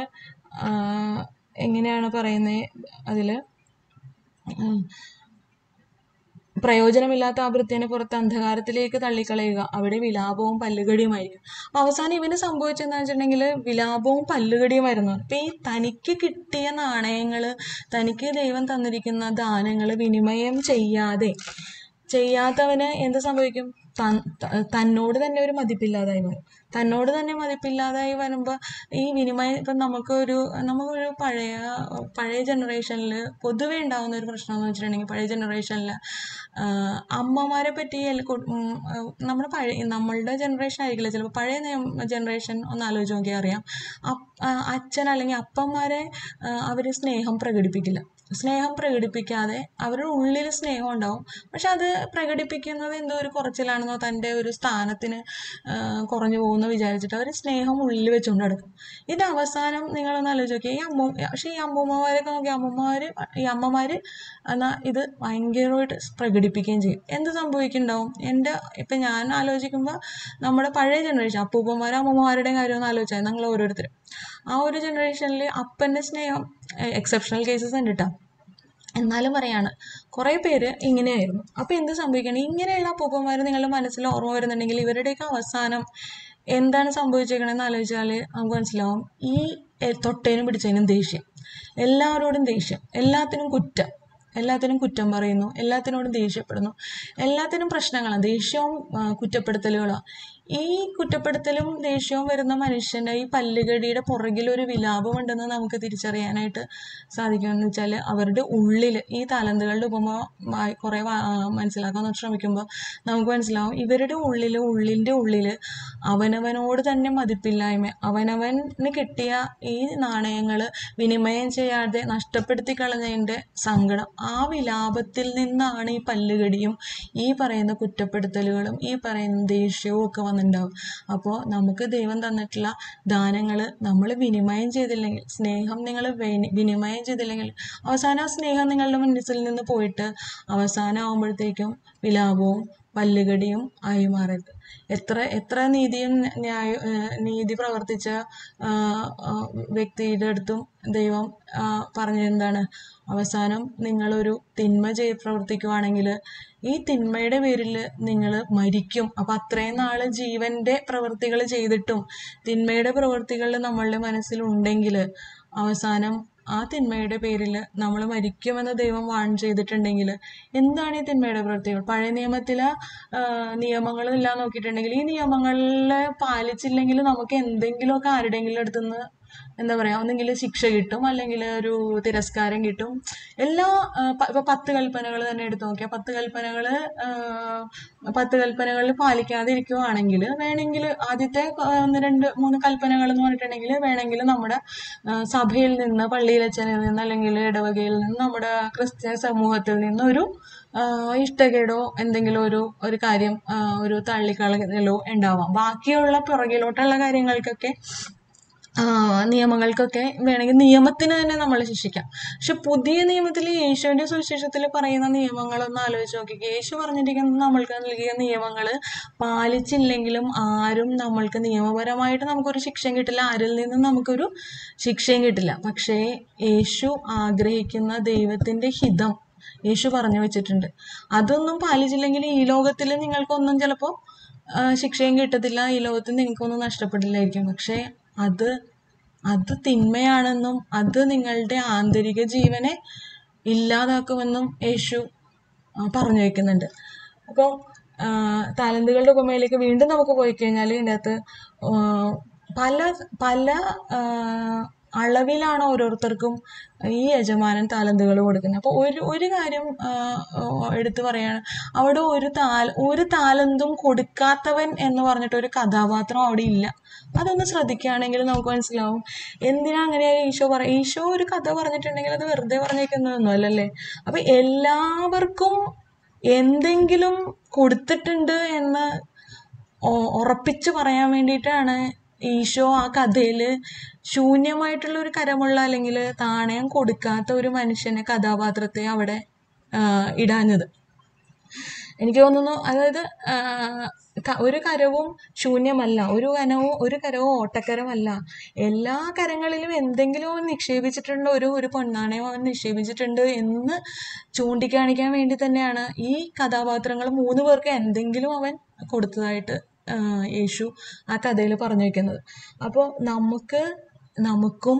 എങ്ങനെയാണ് പറയുന്നത് അതിൽ പ്രയോജനമില്ലാത്ത ആ വൃത്തിനെ പുറത്ത് അന്ധകാരത്തിലേക്ക് തള്ളിക്കളയുക. അവിടെ വിലാപവും പല്ലുകടിയുമായിരിക്കും അപ്പൊ അവസാനം ഇവന് സംഭവിച്ചെന്ന് വെച്ചിട്ടുണ്ടെങ്കിൽ വിലാപവും പല്ലുകടിയുമായിരുന്നു അപ്പൊ ഈ തനിക്ക് കിട്ടിയ നാണയങ്ങൾ തനിക്ക് ദൈവം തന്നിരിക്കുന്ന ദാനങ്ങൾ വിനിമയം ചെയ്യാതെ ചെയ്യാത്തവന് എന്ത് സംഭവിക്കും? തന്നോട് തന്നെ ഒരു മതിപ്പില്ലാതായി വരും. തന്നോട് തന്നെ മതിപ്പില്ലാതായി വരുമ്പോൾ ഈ വിനിമയം ഇപ്പം നമുക്കൊരു നമുക്കൊരു പഴയ പഴയ ജനറേഷനിൽ പൊതുവെ ഉണ്ടാകുന്ന ഒരു പ്രശ്നം എന്ന് വെച്ചിട്ടുണ്ടെങ്കിൽ പഴയ ജനറേഷനിൽ അമ്മമാരെ പറ്റി നമ്മുടെ പഴയ നമ്മളുടെ ജനറേഷൻ ആയിരിക്കില്ല. ചിലപ്പോൾ പഴയ ജനറേഷൻ ഒന്ന് ആലോചിച്ച് നോക്കിയാൽ അറിയാം. അച്ഛൻ അല്ലെങ്കിൽ അപ്പന്മാരെ അവർ സ്നേഹം പ്രകടിപ്പിക്കില്ല. സ്നേഹം പ്രകടിപ്പിക്കാതെ അവരുടെ ഉള്ളിൽ സ്നേഹം ഉണ്ടാവും. പക്ഷെ അത് പ്രകടിപ്പിക്കുന്നത് എന്തോ ഒരു കുറച്ചിലാണെന്നോ തന്റെ ഒരു സ്ഥാനത്തിന് കുറഞ്ഞു പോകുന്നു വിചാരിച്ചിട്ട് അവർ സ്നേഹം ഉള്ളിൽ വെച്ചുകൊണ്ട് നടക്കും. ഇത് അവസാനം നിങ്ങളൊന്ന് ആലോചിച്ച് നോക്കിയാൽ ഈ അമ്മ പക്ഷെ ഈ അമ്മൂമ്മമാരൊക്കെ നോക്കി അമ്മമാര് ഈ അമ്മമാര് എന്നാ ഇത് ഭയങ്കരമായിട്ട് പ്രകടിപ്പിക്കുകയും ചെയ്യും. എന്ത് സംഭവിക്കുന്നുണ്ടാവും? എന്റെ ഇപ്പം ഞാൻ ആലോചിക്കുമ്പോൾ നമ്മുടെ പഴയ ജനറേഷൻ അപ്പൂപ്പന്മാരും അമ്മമാരുടെയും കാര്യം ഒന്ന് ആലോചിച്ചാൽ നിങ്ങൾ ഓരോരുത്തരും. ആ ഒരു ജനറേഷനിൽ അപ്പന്റെ സ്നേഹം എക്സെപ്ഷണൽ കേസസ് ഉണ്ട് കേട്ടോ എന്നാലും പറയാണ് കുറേ പേര് ഇങ്ങനെയായിരുന്നു. അപ്പോൾ എന്ത് സംഭവിക്കണം? ഇങ്ങനെയുള്ള അപ്പൂപ്പന്മാർ നിങ്ങളുടെ മനസ്സിൽ ഓർമ്മ വരുന്നുണ്ടെങ്കിൽ ഇവരുടെയൊക്കെ അവസാനം എന്താണ് സംഭവിച്ചേക്കണമെന്ന് ആലോചിച്ചാൽ നമുക്ക് മനസ്സിലാവും. ഈ തൊട്ടേനും പിടിച്ചതിനും ദേഷ്യം. എല്ലാവരോടും ദേഷ്യം. എല്ലാത്തിനും കുറ്റം. എല്ലാത്തിനും കുറ്റം പറയുന്നു. എല്ലാത്തിനോടും ദേഷ്യപ്പെടുന്നു. എല്ലാത്തിനും പ്രശ്നങ്ങളാണ് ദേഷ്യവും കുറ്റപ്പെടുത്തലുകളാണ് ഈ കുറ്റപ്പെടുത്തലും ദേഷ്യവും വരുന്ന മനുഷ്യന്റെ ഈ പല്ലുകടിയുടെ പുറകിൽ ഒരു വിലാപമുണ്ടെന്ന് നമുക്ക് തിരിച്ചറിയാനായിട്ട് സാധിക്കുമെന്ന് വെച്ചാൽ അവരുടെ ഉള്ളിൽ ഈ താലന്തുകളുടെ ഉപമ കുറെ മനസ്സിലാക്കാൻ ശ്രമിക്കുമ്പോൾ നമുക്ക് മനസ്സിലാവും ഇവരുടെ ഉള്ളിൽ ഉള്ളിന്റെ ഉള്ളിൽ അവനവനോട് തന്നെ മതിപ്പില്ലായ്മ അവനവന് കിട്ടിയ ഈ നാണയങ്ങൾ വിനിമയം ചെയ്യാതെ നഷ്ടപ്പെടുത്തി കളഞ്ഞതിന്റെ സങ്കടം. ആ വിലാപത്തിൽ നിന്നാണ് ഈ പല്ലുകടിയും ഈ പറയുന്ന കുറ്റപ്പെടുത്തലുകളും ഈ പറയുന്ന ദേഷ്യവും ഒക്കെ വന്നിട്ടുണ്ടാവും അപ്പോൾ നമുക്ക് ദൈവം തന്നിട്ടുള്ള ദാനങ്ങൾ നമ്മൾ വിനിമയം ചെയ്തില്ലെങ്കിൽ സ്നേഹം നിങ്ങൾ വിനിമയം ചെയ്തില്ലെങ്കിൽ അവസാനം സ്നേഹം നിങ്ങളുടെ മനസ്സിൽ നിന്ന് പോയിട്ട് അവസാനം ആകുമ്പോഴത്തേക്കും വിലാപവും പല്ലുകടിയും ആയി മാറരുത്. എത്ര എത്ര നീതിയും ന്യായ നീതി പ്രവർത്തിച്ച വ്യക്തിയുടെ അടുത്തും ദൈവം പറഞ്ഞെന്താണ് അവസാനം നിങ്ങളൊരു തിന്മ ചെയ്ത് പ്രവർത്തിക്കുവാണെങ്കിൽ ഈ തിന്മയുടെ പേരിൽ നിങ്ങൾ മരിക്കും. അപ്പം അത്രയും നാൾ ജീവന്റെ പ്രവൃത്തികൾ ചെയ്തിട്ടും തിന്മയുടെ പ്രവൃത്തികൾ നമ്മളുടെ മനസ്സിലുണ്ടെങ്കിൽ അവസാനം ആ തിന്മയുടെ പേരിൽ നമ്മൾ മരിക്കുമെന്ന് ദൈവം വാൺ ചെയ്തിട്ടുണ്ടെങ്കിൽ എന്താണ് ഈ തിന്മയുടെ പ്രവൃത്തികൾ പഴയ നിയമത്തിലെ നിയമങ്ങളില്ല നോക്കിയിട്ടുണ്ടെങ്കിൽ ഈ നിയമങ്ങളിൽ പാലിച്ചില്ലെങ്കിൽ നമുക്ക് എന്തെങ്കിലുമൊക്കെ ആരുടെയെങ്കിലും അടുത്തുനിന്ന് എന്താ പറയുക ഒന്നെങ്കിൽ ശിക്ഷ കിട്ടും അല്ലെങ്കിൽ ഒരു തിരസ്കാരം കിട്ടും. എല്ലാ ഇപ്പൊ പത്ത് കൽപ്പനകൾ തന്നെ എടുത്തു നോക്കിയാൽ പത്ത് കൽപ്പനകൾ പത്ത് കൽപ്പനകളിൽ പാലിക്കാതെ ഇരിക്കുവാണെങ്കിൽ വേണമെങ്കിൽ ആദ്യത്തെ ഒന്ന് രണ്ട് മൂന്ന് കൽപ്പനകൾ എന്ന് പറഞ്ഞിട്ടുണ്ടെങ്കിൽ വേണമെങ്കിൽ നമ്മുടെ സഭയിൽ നിന്ന് പള്ളിയിലച്ഛനിൽ നിന്ന് അല്ലെങ്കിൽ ഇടവകയിൽ നിന്ന് നമ്മുടെ ക്രിസ്ത്യൻ സമൂഹത്തിൽ നിന്ന് ഒരു ഇഷ്ടകേടോ എന്തെങ്കിലും ഒരു ഒരു കാര്യം ഒരു തള്ളിക്കളകലോ ഉണ്ടാവാം. ബാക്കിയുള്ള പുറകിലോട്ടുള്ള കാര്യങ്ങൾക്കൊക്കെ നിയമങ്ങൾക്കൊക്കെ വേണമെങ്കിൽ നിയമത്തിന് തന്നെ നമ്മൾ ശിക്ഷിക്കാം. പക്ഷെ പുതിയ നിയമത്തിൽ യേശുവിന്റെ സുവിശേഷത്തിൽ പറയുന്ന നിയമങ്ങളൊന്ന് ആലോചിച്ച് നോക്കിക്കേ. യേശു പറഞ്ഞിരിക്കുന്ന നമ്മൾക്ക് നൽകിയ നിയമങ്ങൾ പാലിച്ചില്ലെങ്കിലും ആരും നമ്മൾക്ക് നിയമപരമായിട്ട് നമുക്കൊരു ശിക്ഷയും കിട്ടില്ല. ആരിൽ നിന്നും നമുക്കൊരു ശിക്ഷയും കിട്ടില്ല. പക്ഷേ യേശു ആഗ്രഹിക്കുന്ന ദൈവത്തിന്റെ ഹിതം യേശു പറഞ്ഞു വെച്ചിട്ടുണ്ട്. അതൊന്നും പാലിച്ചില്ലെങ്കിൽ ഈ ലോകത്തിൽ നിങ്ങൾക്കൊന്നും ചിലപ്പോൾ ശിക്ഷയും കിട്ടത്തില്ല. ഈ ലോകത്തിൽ നിങ്ങൾക്കൊന്നും നഷ്ടപ്പെടില്ലായിരിക്കും. പക്ഷേ അത് അത് തിന്മയാണെന്നും അത് നിങ്ങളുടെ ആന്തരിക ജീവനെ ഇല്ലാതാക്കുമെന്നും യേശു പറഞ്ഞു വയ്ക്കുന്നുണ്ട് അപ്പോൾ താലന്തുകളുടെ ഉപമയിലേക്ക് വീണ്ടും നമുക്ക് പോയി കഴിഞ്ഞാൽ ഇതിന്റെ അകത്ത് പല പല അളവിലാണ് ഓരോരുത്തർക്കും ഈ യജമാനൻ താലന്തുകൾ കൊടുക്കുന്നത്. അപ്പോൾ ഒരു ഒരു കാര്യം എടുത്തു പറയാണ്. അവിടെ ഒരു താൽ ഒരു താലന്തും കൊടുക്കാത്തവൻ എന്ന് പറഞ്ഞിട്ട് ഒരു കഥാപാത്രം അവിടെ ഇല്ല. അതൊന്ന് ശ്രദ്ധിക്കുകയാണെങ്കിൽ നമുക്ക് മനസ്സിലാവും. എന്തിനാ അങ്ങനെ ഈശോ പറ ഈശോ ഒരു കഥ പറഞ്ഞിട്ടുണ്ടെങ്കിൽ അത് വെറുതെ പറഞ്ഞേക്കുന്നതൊന്നും അല്ലല്ലേ? അപ്പൊ എല്ലാവർക്കും എന്തെങ്കിലും കൊടുത്തിട്ടുണ്ട് എന്ന് ഉറപ്പിച്ച് പറയാൻ വേണ്ടിയിട്ടാണ് ഈശോ ആ കഥയിൽ ശൂന്യമായിട്ടുള്ള ഒരു കരമുള്ള അല്ലെങ്കിൽ നാണയം കൊടുക്കാത്ത ഒരു മനുഷ്യനെ കഥാപാത്രത്തെ അവിടെ ഇടാഞ്ഞത്. എനിക്ക് തോന്നുന്നു അതായത് ഒരു കരവും ശൂന്യമല്ല ഒരു കനവും ഒരു കരവും ഓട്ടക്കരമല്ല. എല്ലാ കരങ്ങളിലും എന്തെങ്കിലും അവൻ നിക്ഷേപിച്ചിട്ടുണ്ട് ഒരു ഒരു പൊന്നാണയം അവൻ നിക്ഷേപിച്ചിട്ടുണ്ട് എന്ന് ചൂണ്ടിക്കാണിക്കാൻ വേണ്ടി തന്നെയാണ് ഈ കഥാപാത്രങ്ങൾ മൂന്ന് പേർക്ക് എന്തെങ്കിലും അവൻ കൊടുത്തതായിട്ട് യേശു ആ കഥയിൽ പറഞ്ഞു വെക്കുന്നത്. അപ്പോൾ നമുക്ക് നമുക്കും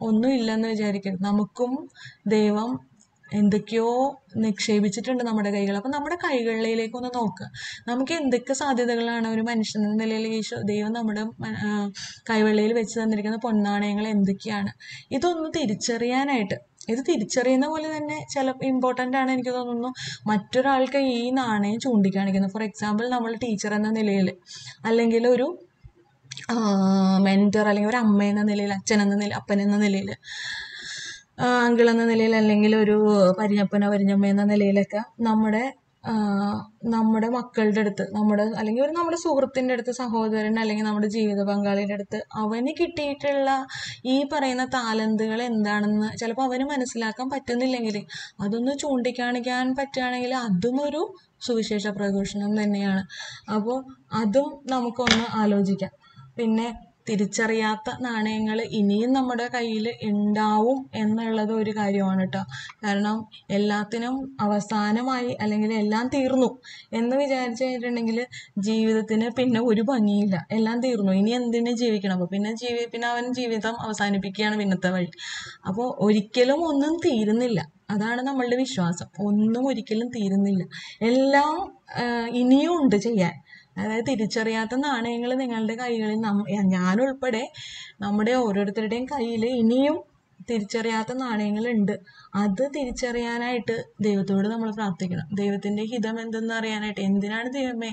ഒന്നും ഇല്ലെന്ന് വിചാരിക്കരുത്. നമുക്കും ദൈവം എന്തൊക്കെയോ നിക്ഷേപിച്ചിട്ടുണ്ട് നമ്മുടെ കൈകൾ അപ്പം നമ്മുടെ കൈകളിലേക്ക് ഒന്ന് നോക്കുക. നമുക്ക് എന്തൊക്കെ സാധ്യതകളാണ് ഒരു മനുഷ്യൻ എന്ന നിലയിൽ യേശു ദൈവം നമ്മുടെ കൈവെള്ളയിൽ വെച്ച് തന്നിരിക്കുന്ന പൊന്നാണയങ്ങൾ എന്തൊക്കെയാണ്? ഇതൊന്ന് തിരിച്ചറിയാനായിട്ട് ഇത് തിരിച്ചറിയുന്ന പോലെ തന്നെ ചില ഇമ്പോർട്ടന്റ് ആണ് എനിക്ക് തോന്നുന്നു. മറ്റൊരാൾക്ക് ഈ നാണയം ചൂണ്ടിക്കാണിക്കുന്നത്. ഫോർ എക്സാമ്പിൾ നമ്മൾ ടീച്ചർ എന്ന നിലയിൽ അല്ലെങ്കിൽ ഒരു മെന്റർ അല്ലെങ്കിൽ ഒരു അമ്മ എന്ന നിലയിൽ അച്ഛൻ എന്ന നില അപ്പൻ എന്ന നിലയിൽ അങ്കിൾ എന്ന നിലയിൽ അല്ലെങ്കിൽ ഒരു പരിഞ്ഞപ്പനോ പരിഞ്ഞമ്മ എന്ന നിലയിലൊക്കെ നമ്മുടെ നമ്മുടെ മക്കളുടെ അടുത്ത് നമ്മുടെ അല്ലെങ്കിൽ ഒരു നമ്മുടെ സുഹൃത്തിന്റെ അടുത്ത് സഹോദരൻ അല്ലെങ്കിൽ നമ്മുടെ ജീവിത പങ്കാളിയുടെ അടുത്ത് അവന് കിട്ടിയിട്ടുള്ള ഈ പറയുന്ന താലന്തുകൾ എന്താണെന്ന് ചിലപ്പോൾ അവന് മനസ്സിലാക്കാൻ പറ്റുന്നില്ലെങ്കിൽ അതൊന്ന് ചൂണ്ടിക്കാണിക്കാൻ പറ്റുകയാണെങ്കിൽ അതും ഒരു സുവിശേഷ പ്രഘോഷണം തന്നെയാണ്. അപ്പോൾ അതും നമുക്കൊന്ന് ആലോചിക്കാം. പിന്നെ തിരിച്ചറിയാത്ത നാണയങ്ങൾ ഇനിയും നമ്മുടെ കയ്യിൽ ഉണ്ടാവും എന്നുള്ളത് ഒരു കാര്യമാണ് കേട്ടോ കാരണം എല്ലാത്തിനും അവസാനമായി അല്ലെങ്കിൽ എല്ലാം തീർന്നു എന്ന് വിചാരിച്ചു കഴിഞ്ഞിട്ടുണ്ടെങ്കിൽ ജീവിതത്തിന് പിന്നെ ഒരു ഭംഗിയില്ല. എല്ലാം തീർന്നു. ഇനി എന്തിനു ജീവിക്കണം? അപ്പോൾ പിന്നെ ജീവി പിന്നെ അവൻ ജീവിതം അവസാനിപ്പിക്കുകയാണ് പിന്നത്തെ വഴി. അപ്പോൾ ഒരിക്കലും ഒന്നും തീരുന്നില്ല. അതാണ് നമ്മളുടെ വിശ്വാസം. ഒന്നും ഒരിക്കലും തീരുന്നില്ല. എല്ലാം ഇനിയും ഉണ്ട് ചെയ്യാൻ. അതായത് തിരിച്ചറിയാത്ത നാണയങ്ങൾ നിങ്ങളുടെ കൈകളിൽ ഞാനുൾപ്പെടെ നമ്മുടെ ഓരോരുത്തരുടെയും കയ്യിൽ ഇനിയും തിരിച്ചറിയാത്ത നാണയങ്ങളുണ്ട്. അത് തിരിച്ചറിയാനായിട്ട് ദൈവത്തോട് നമ്മൾ പ്രാർത്ഥിക്കണം. ദൈവത്തിന്റെ ഹിതം എന്തെന്ന് അറിയാനായിട്ട്. എന്തിനാണ് ദൈവമേ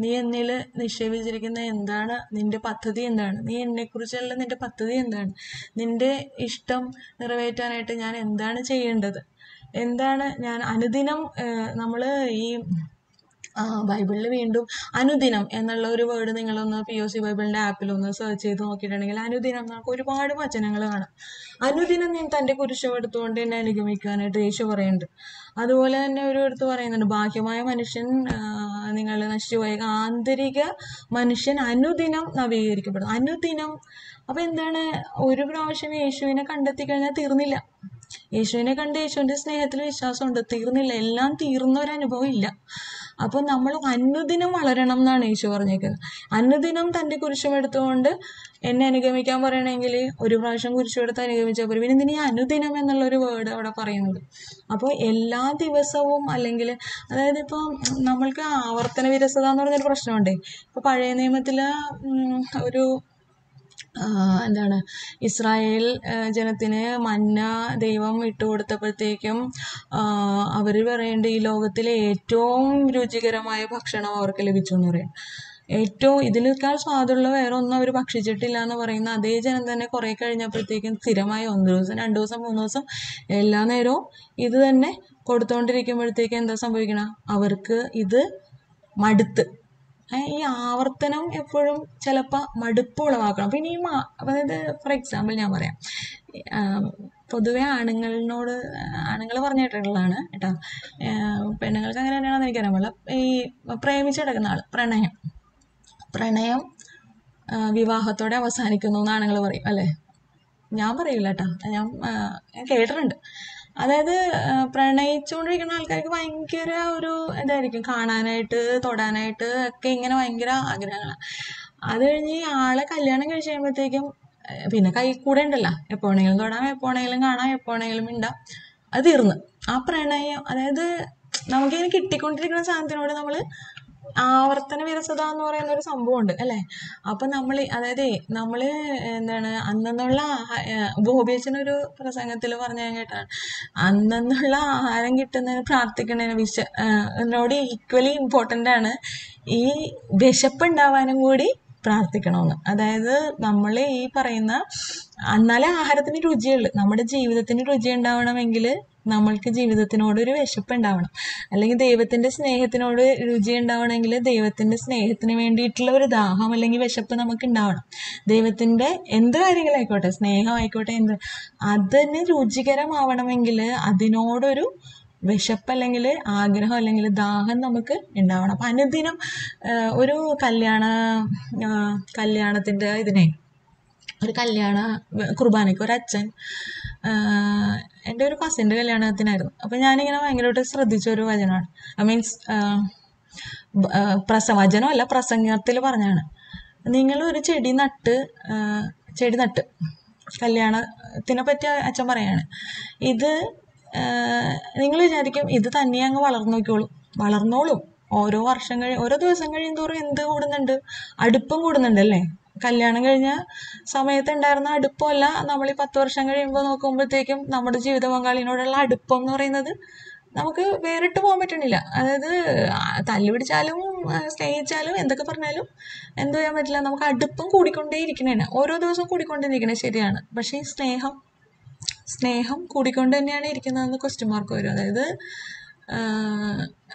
നീ എന്നിൽ നിക്ഷേപിച്ചിരിക്കുന്ന? എന്താണ് നിന്റെ പദ്ധതി എന്താണ്? നീ എന്നെക്കുറിച്ചുള്ള നിന്റെ പദ്ധതി എന്താണ്? നിന്റെ ഇഷ്ടം നിറവേറ്റാനായിട്ട് ഞാൻ എന്താണ് ചെയ്യേണ്ടത്? എന്താണ് ഞാൻ അനുദിനം നമ്മൾ ഈ ബൈബിളിൽ വീണ്ടും അനുദിനം എന്നുള്ള ഒരു വേർഡ് നിങ്ങളൊന്ന് പി ഒ സി ബൈബിളിന്റെ ആപ്പിലൊന്ന് സെർച്ച് ചെയ്ത് നോക്കിയിട്ടുണ്ടെങ്കിൽ അനുദിനം നമുക്ക് ഒരുപാട് വചനങ്ങൾ കാണാം. അനുദിനം ഞാൻ തന്റെ കുരിശം എടുത്തുകൊണ്ട് എന്നെ അനുഗമിക്കാനായിട്ട് യേശു പറയുന്നുണ്ട്. അതുപോലെ തന്നെ ഒരു എടുത്ത് പറയുന്നുണ്ട് ബാഹ്യമായ മനുഷ്യൻ നിങ്ങൾ നശിച്ചുപോയ ആന്തരിക മനുഷ്യൻ അനുദിനം നവീകരിക്കപ്പെടും അനുദിനം. അപ്പം എന്താണ്? ഒരു പ്രാവശ്യം യേശുവിനെ കണ്ടെത്തി കഴിഞ്ഞാൽ തീർന്നില്ല. യേശുവിനെ കണ്ട് യേശുവിന്റെ സ്നേഹത്തിൽ വിശ്വാസമുണ്ട്. തീർന്നില്ല. എല്ലാം തീർന്ന ഒരു അനുഭവം ഇല്ല. അപ്പോൾ നമ്മൾ അനുദിനം വളരണം എന്നാണ് യേശു പറഞ്ഞേക്കുന്നത്. അനുദിനം തന്റെ കുരിശം എടുത്തുകൊണ്ട് എന്നെ അനുഗമിക്കാൻ പറയണമെങ്കിൽ ഒരു പ്രാവശ്യം കുരിശെടുത്ത് അനുഗമിച്ചാൽ പോലും പിന്നെ ഇതിന് അനുദിനം എന്നുള്ളൊരു വേർഡ് അവിടെ പറയുന്നത്? അപ്പോൾ എല്ലാ ദിവസവും അല്ലെങ്കിൽ അതായത് ഇപ്പോൾ നമ്മൾക്ക് ആവർത്തന വിരസത എന്ന് പറഞ്ഞൊരു പ്രശ്നമുണ്ടേ. ഇപ്പോൾ പഴയ നിയമത്തിൽ ഒരു എന്താണ് ഇസ്രായേൽ ജനത്തിന് മന്ന ദൈവം ഇട്ടുകൊടുത്തപ്പോഴത്തേക്കും അവർ പറയേണ്ട ഈ ലോകത്തിലെ ഏറ്റവും രുചികരമായ ഭക്ഷണം അവർക്ക് ലഭിച്ചു എന്ന് പറയും. ഏറ്റവും ഇതിനേക്കാൾ സ്വാദുള്ള വേറെ ഒന്നും അവർ ഭക്ഷിച്ചിട്ടില്ല എന്ന് പറയുന്ന അതേ ജനം തന്നെ കുറേ കഴിഞ്ഞപ്പോഴത്തേക്കും സ്ഥിരമായി ഒന്ന് ദിവസം രണ്ട് ദിവസം മൂന്ന് ദിവസം എല്ലാ നേരവും ഇത് തന്നെ കൊടുത്തുകൊണ്ടിരിക്കുമ്പോഴത്തേക്കും എന്താ സംഭവിക്കണം? അവർക്ക് ഇത് മടുത്ത്. ഈ ആവർത്തനം എപ്പോഴും ചിലപ്പോൾ മടുപ്പ് ഉളവാക്കണം. പിന്നെ ഈ അതായത് ഫോർ എക്സാമ്പിൾ ഞാൻ പറയാം. പൊതുവെ ആണുങ്ങളിനോട് ആണുങ്ങൾ പറഞ്ഞു കേട്ടിട്ടുള്ളതാണ് കേട്ടോ പെണ്ണുങ്ങൾക്ക് അങ്ങനെ തന്നെയാണെന്ന് എനിക്കറിയാൻ പാടില്ല. ഈ പ്രേമിച്ച് കിടക്കുന്ന ആൾ പ്രണയം. പ്രണയം വിവാഹത്തോടെ അവസാനിക്കുന്നു എന്ന് ആണുങ്ങൾ പറയും അല്ലേ? ഞാൻ പറയില്ല കേട്ടോ. ഞാൻ കേട്ടിട്ടുണ്ട്. അതായത് പ്രണയിച്ചുകൊണ്ടിരിക്കുന്ന ആൾക്കാർക്ക് ഭയങ്കര ഒരു ഇതായിരിക്കും. കാണാനായിട്ട് തൊടാനായിട്ട് ഒക്കെ ഇങ്ങനെ ഭയങ്കര ആഗ്രഹങ്ങളാണ് അത് കഴിഞ്ഞ് ആളെ കല്യാണം കഴിച്ച് കഴിയുമ്പോഴത്തേക്കും പിന്നെ കൈ കൂടെ ഉണ്ടല്ലോ. എപ്പോണെങ്കിലും തൊടാം എപ്പോ വേണമെങ്കിലും കാണാം എപ്പോ വേണമെങ്കിലും മിണ്ടാം. അത് തീർന്ന്. ആ പ്രണയം അതായത് നമുക്കിങ്ങനെ കിട്ടിക്കൊണ്ടിരിക്കുന്ന സാധനത്തിനോട് നമ്മൾ ആവർത്തന വിരസത എന്ന് പറയുന്ന ഒരു സംഭവമുണ്ട് അല്ലേ? അപ്പൊ നമ്മൾ അതായത് നമ്മൾ എന്താണ് അന്നെന്നുള്ള ആഹാ- ഒരു പ്രസംഗത്തിൽ പറഞ്ഞ കേട്ടാണ് അന്നെന്നുള്ള ആഹാരം കിട്ടുന്നതിന് പ്രാർത്ഥിക്കുന്നതിന് വിശ എന്നോട് ഈക്വലി ഇമ്പോർട്ടന്റ് ആണ് ഈ വിശപ്പ് ഉണ്ടാവാനും കൂടി പ്രാർത്ഥിക്കണമെന്ന്. അതായത് നമ്മൾ ഈ പറയുന്ന എന്നാലേ ആഹാരത്തിന് രുചിയുള്ളു. നമ്മുടെ ജീവിതത്തിന് രുചി ഉണ്ടാവണമെങ്കിൽ നമ്മൾക്ക് ജീവിതത്തിനോട് ഒരു വിശപ്പ് ഉണ്ടാവണം. അല്ലെങ്കിൽ ദൈവത്തിന്റെ സ്നേഹത്തിനോട് രുചി ഉണ്ടാവണമെങ്കിൽ ദൈവത്തിന്റെ സ്നേഹത്തിന് വേണ്ടിയിട്ടുള്ള ഒരു ദാഹം അല്ലെങ്കിൽ വിശപ്പ് നമുക്ക് ഉണ്ടാവണം. ദൈവത്തിന്റെ എന്ത് കാര്യങ്ങളായിക്കോട്ടെ സ്നേഹമായിക്കോട്ടെ എന്ത്. അതിന് രുചികരമാവണമെങ്കിൽ അതിനോടൊരു വിശപ്പ് അല്ലെങ്കിൽ ആഗ്രഹം അല്ലെങ്കിൽ ദാഹം നമുക്ക് ഉണ്ടാവണം. അപ്പം അനുദിനം ഒരു കല്യാണ കല്യാണത്തിന്റെ ഇതിനെ ഒരു കല്യാണ കുർബാനയ്ക്ക് ഒരു അച്ഛൻ എന്റെ ഒരു കസിന്റെ കല്യാണത്തിനായിരുന്നു. അപ്പം ഞാനിങ്ങനെ ഭയങ്കരമായിട്ട് ശ്രദ്ധിച്ച ഒരു വചനമാണ് ഐ മീൻസ് പ്രസവചനമല്ല പ്രസംഗത്തിൽ പറഞ്ഞാണ്. നിങ്ങൾ ഒരു ചെടി നട്ട് ചെടി നട്ട് കല്യാണത്തിനെ പറ്റി അച്ഛൻ പറയാണ്. ഇത് നിങ്ങൾ വിചാരിക്കും ഇത് തന്നെ അങ്ങ് വളർന്നു നോക്കിക്കോളും വളർന്നോളും. ഓരോ വർഷം കഴി ഓരോ ദിവസം കഴിയുന്തോറും എന്ത് കൂടുന്നുണ്ട്? അടുപ്പം കൂടുന്നുണ്ട് അല്ലേ കല്യാണം കഴിഞ്ഞ സമയത്ത് ഉണ്ടായിരുന്ന അടുപ്പമല്ല. നമ്മൾ ഈ പത്ത് വർഷം കഴിയുമ്പോൾ നോക്കുമ്പോഴത്തേക്കും നമ്മുടെ ജീവിത പങ്കാളിനോടുള്ള അടുപ്പം എന്ന് പറയുന്നത് നമുക്ക് വേറിട്ട് പോകാൻ പറ്റണില്ല. അതായത് തല്ലു പിടിച്ചാലും സ്നേഹിച്ചാലും എന്തൊക്കെ പറഞ്ഞാലും എന്തു ചെയ്യാൻ പറ്റില്ല. നമുക്ക് അടുപ്പം കൂടിക്കൊണ്ടേ ഇരിക്കണേണ് ഓരോ ദിവസവും കൂടിക്കൊണ്ടിരിക്കണേ ശരിയാണ്. പക്ഷേ ഈ സ്നേഹം സ്നേഹം കൂടിക്കൊണ്ട് തന്നെയാണ് ഇരിക്കുന്നതെന്ന് ക്വസ്റ്റ്യൻ മാർക്ക് വരും. അതായത്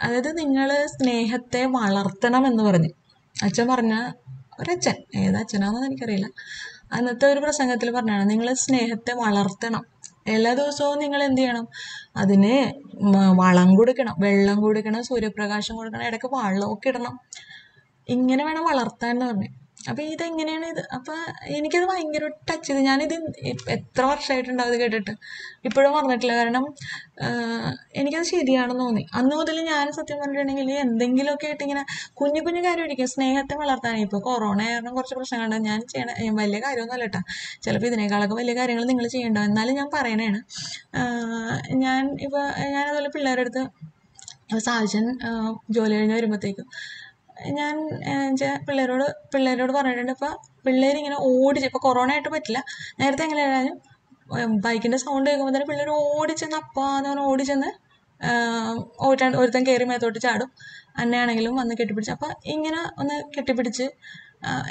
അതായത് നിങ്ങൾ സ്നേഹത്തെ വളർത്തണം എന്ന് പറഞ്ഞു. അച്ഛൻ പറഞ്ഞ ഒരച്ഛൻ. ഏതച്ഛനാണെന്ന് എനിക്കറിയില്ല. അന്നത്തെ ഒരു പ്രസംഗത്തിൽ പറഞ്ഞാണ് നിങ്ങൾ സ്നേഹത്തെ വളർത്തണം. എല്ലാ ദിവസവും നിങ്ങൾ എന്ത് ചെയ്യണം? അതിന് വളം കൊടുക്കണം. വെള്ളം കൊടുക്കണം സൂര്യപ്രകാശം കൊടുക്കണം ഇടയ്ക്ക് വളമൊക്കെ ഇടണം. ഇങ്ങനെ വേണം വളർത്താൻ എന്ന് പറഞ്ഞു. അപ്പൊ ഇതെങ്ങനെയാണ് ഇത്? അപ്പൊ എനിക്കത് ഭയങ്കര ടച്ച് ചെയ്ത്. ഞാനിത് എത്ര വർഷമായിട്ടുണ്ടാവും ഇത് കേട്ടിട്ട്? ഇപ്പോഴും പറഞ്ഞിട്ടില്ല കാരണം എനിക്കത് ശരിയാണെന്ന് തോന്നി. അന്ന് മുതൽ ഞാൻ സത്യം പറഞ്ഞിട്ടുണ്ടെങ്കിൽ എന്തെങ്കിലുമൊക്കെ ആയിട്ട് ഇങ്ങനെ കുഞ്ഞു കുഞ്ഞു കാര്യമായിരിക്കും. സ്നേഹത്തെ വളർത്താൻ ഇപ്പൊ കൊറോണ കാരണം കുറച്ച് പ്രശ്നങ്ങളുണ്ട് ഞാൻ ചെയ്യണ വലിയ കാര്യമൊന്നുമല്ല കേട്ടോ. ചിലപ്പോൾ ഇതിനേക്കാളൊക്കെ വലിയ കാര്യങ്ങൾ നിങ്ങൾ ചെയ്യണ്ട? എന്നാലും ഞാൻ പറയണേണ്. ഞാൻ ഇപ്പൊ ഞാനതുപോലെ പിള്ളേരുടെ അടുത്ത് സാജൻ ജോലി കഴിഞ്ഞ് വരുമ്പോഴത്തേക്കും ഞാൻ പിള്ളേരോട് പിള്ളേരോട് പറഞ്ഞിട്ടുണ്ട്. ഇപ്പോൾ പിള്ളേരിങ്ങനെ ഓടിച്ച് ഇപ്പോൾ കൊറോണ ആയിട്ട് പറ്റില്ല. നേരത്തെ എങ്ങനെയായാലും ബൈക്കിന്റെ സൗണ്ട് കേൾക്കുമ്പോൾ തന്നെ പിള്ളേർ ഓടിച്ചെന്ന് അപ്പാന്ന് പറഞ്ഞ് ഓടിച്ചെന്ന് ഒരുത്തൻ കയറി മേത്തോട്ട് ചാടും. അന്നയാണെങ്കിലും വന്ന് കെട്ടിപ്പിടിച്ച് അപ്പോൾ ഇങ്ങനെ ഒന്ന് കെട്ടിപ്പിടിച്ച്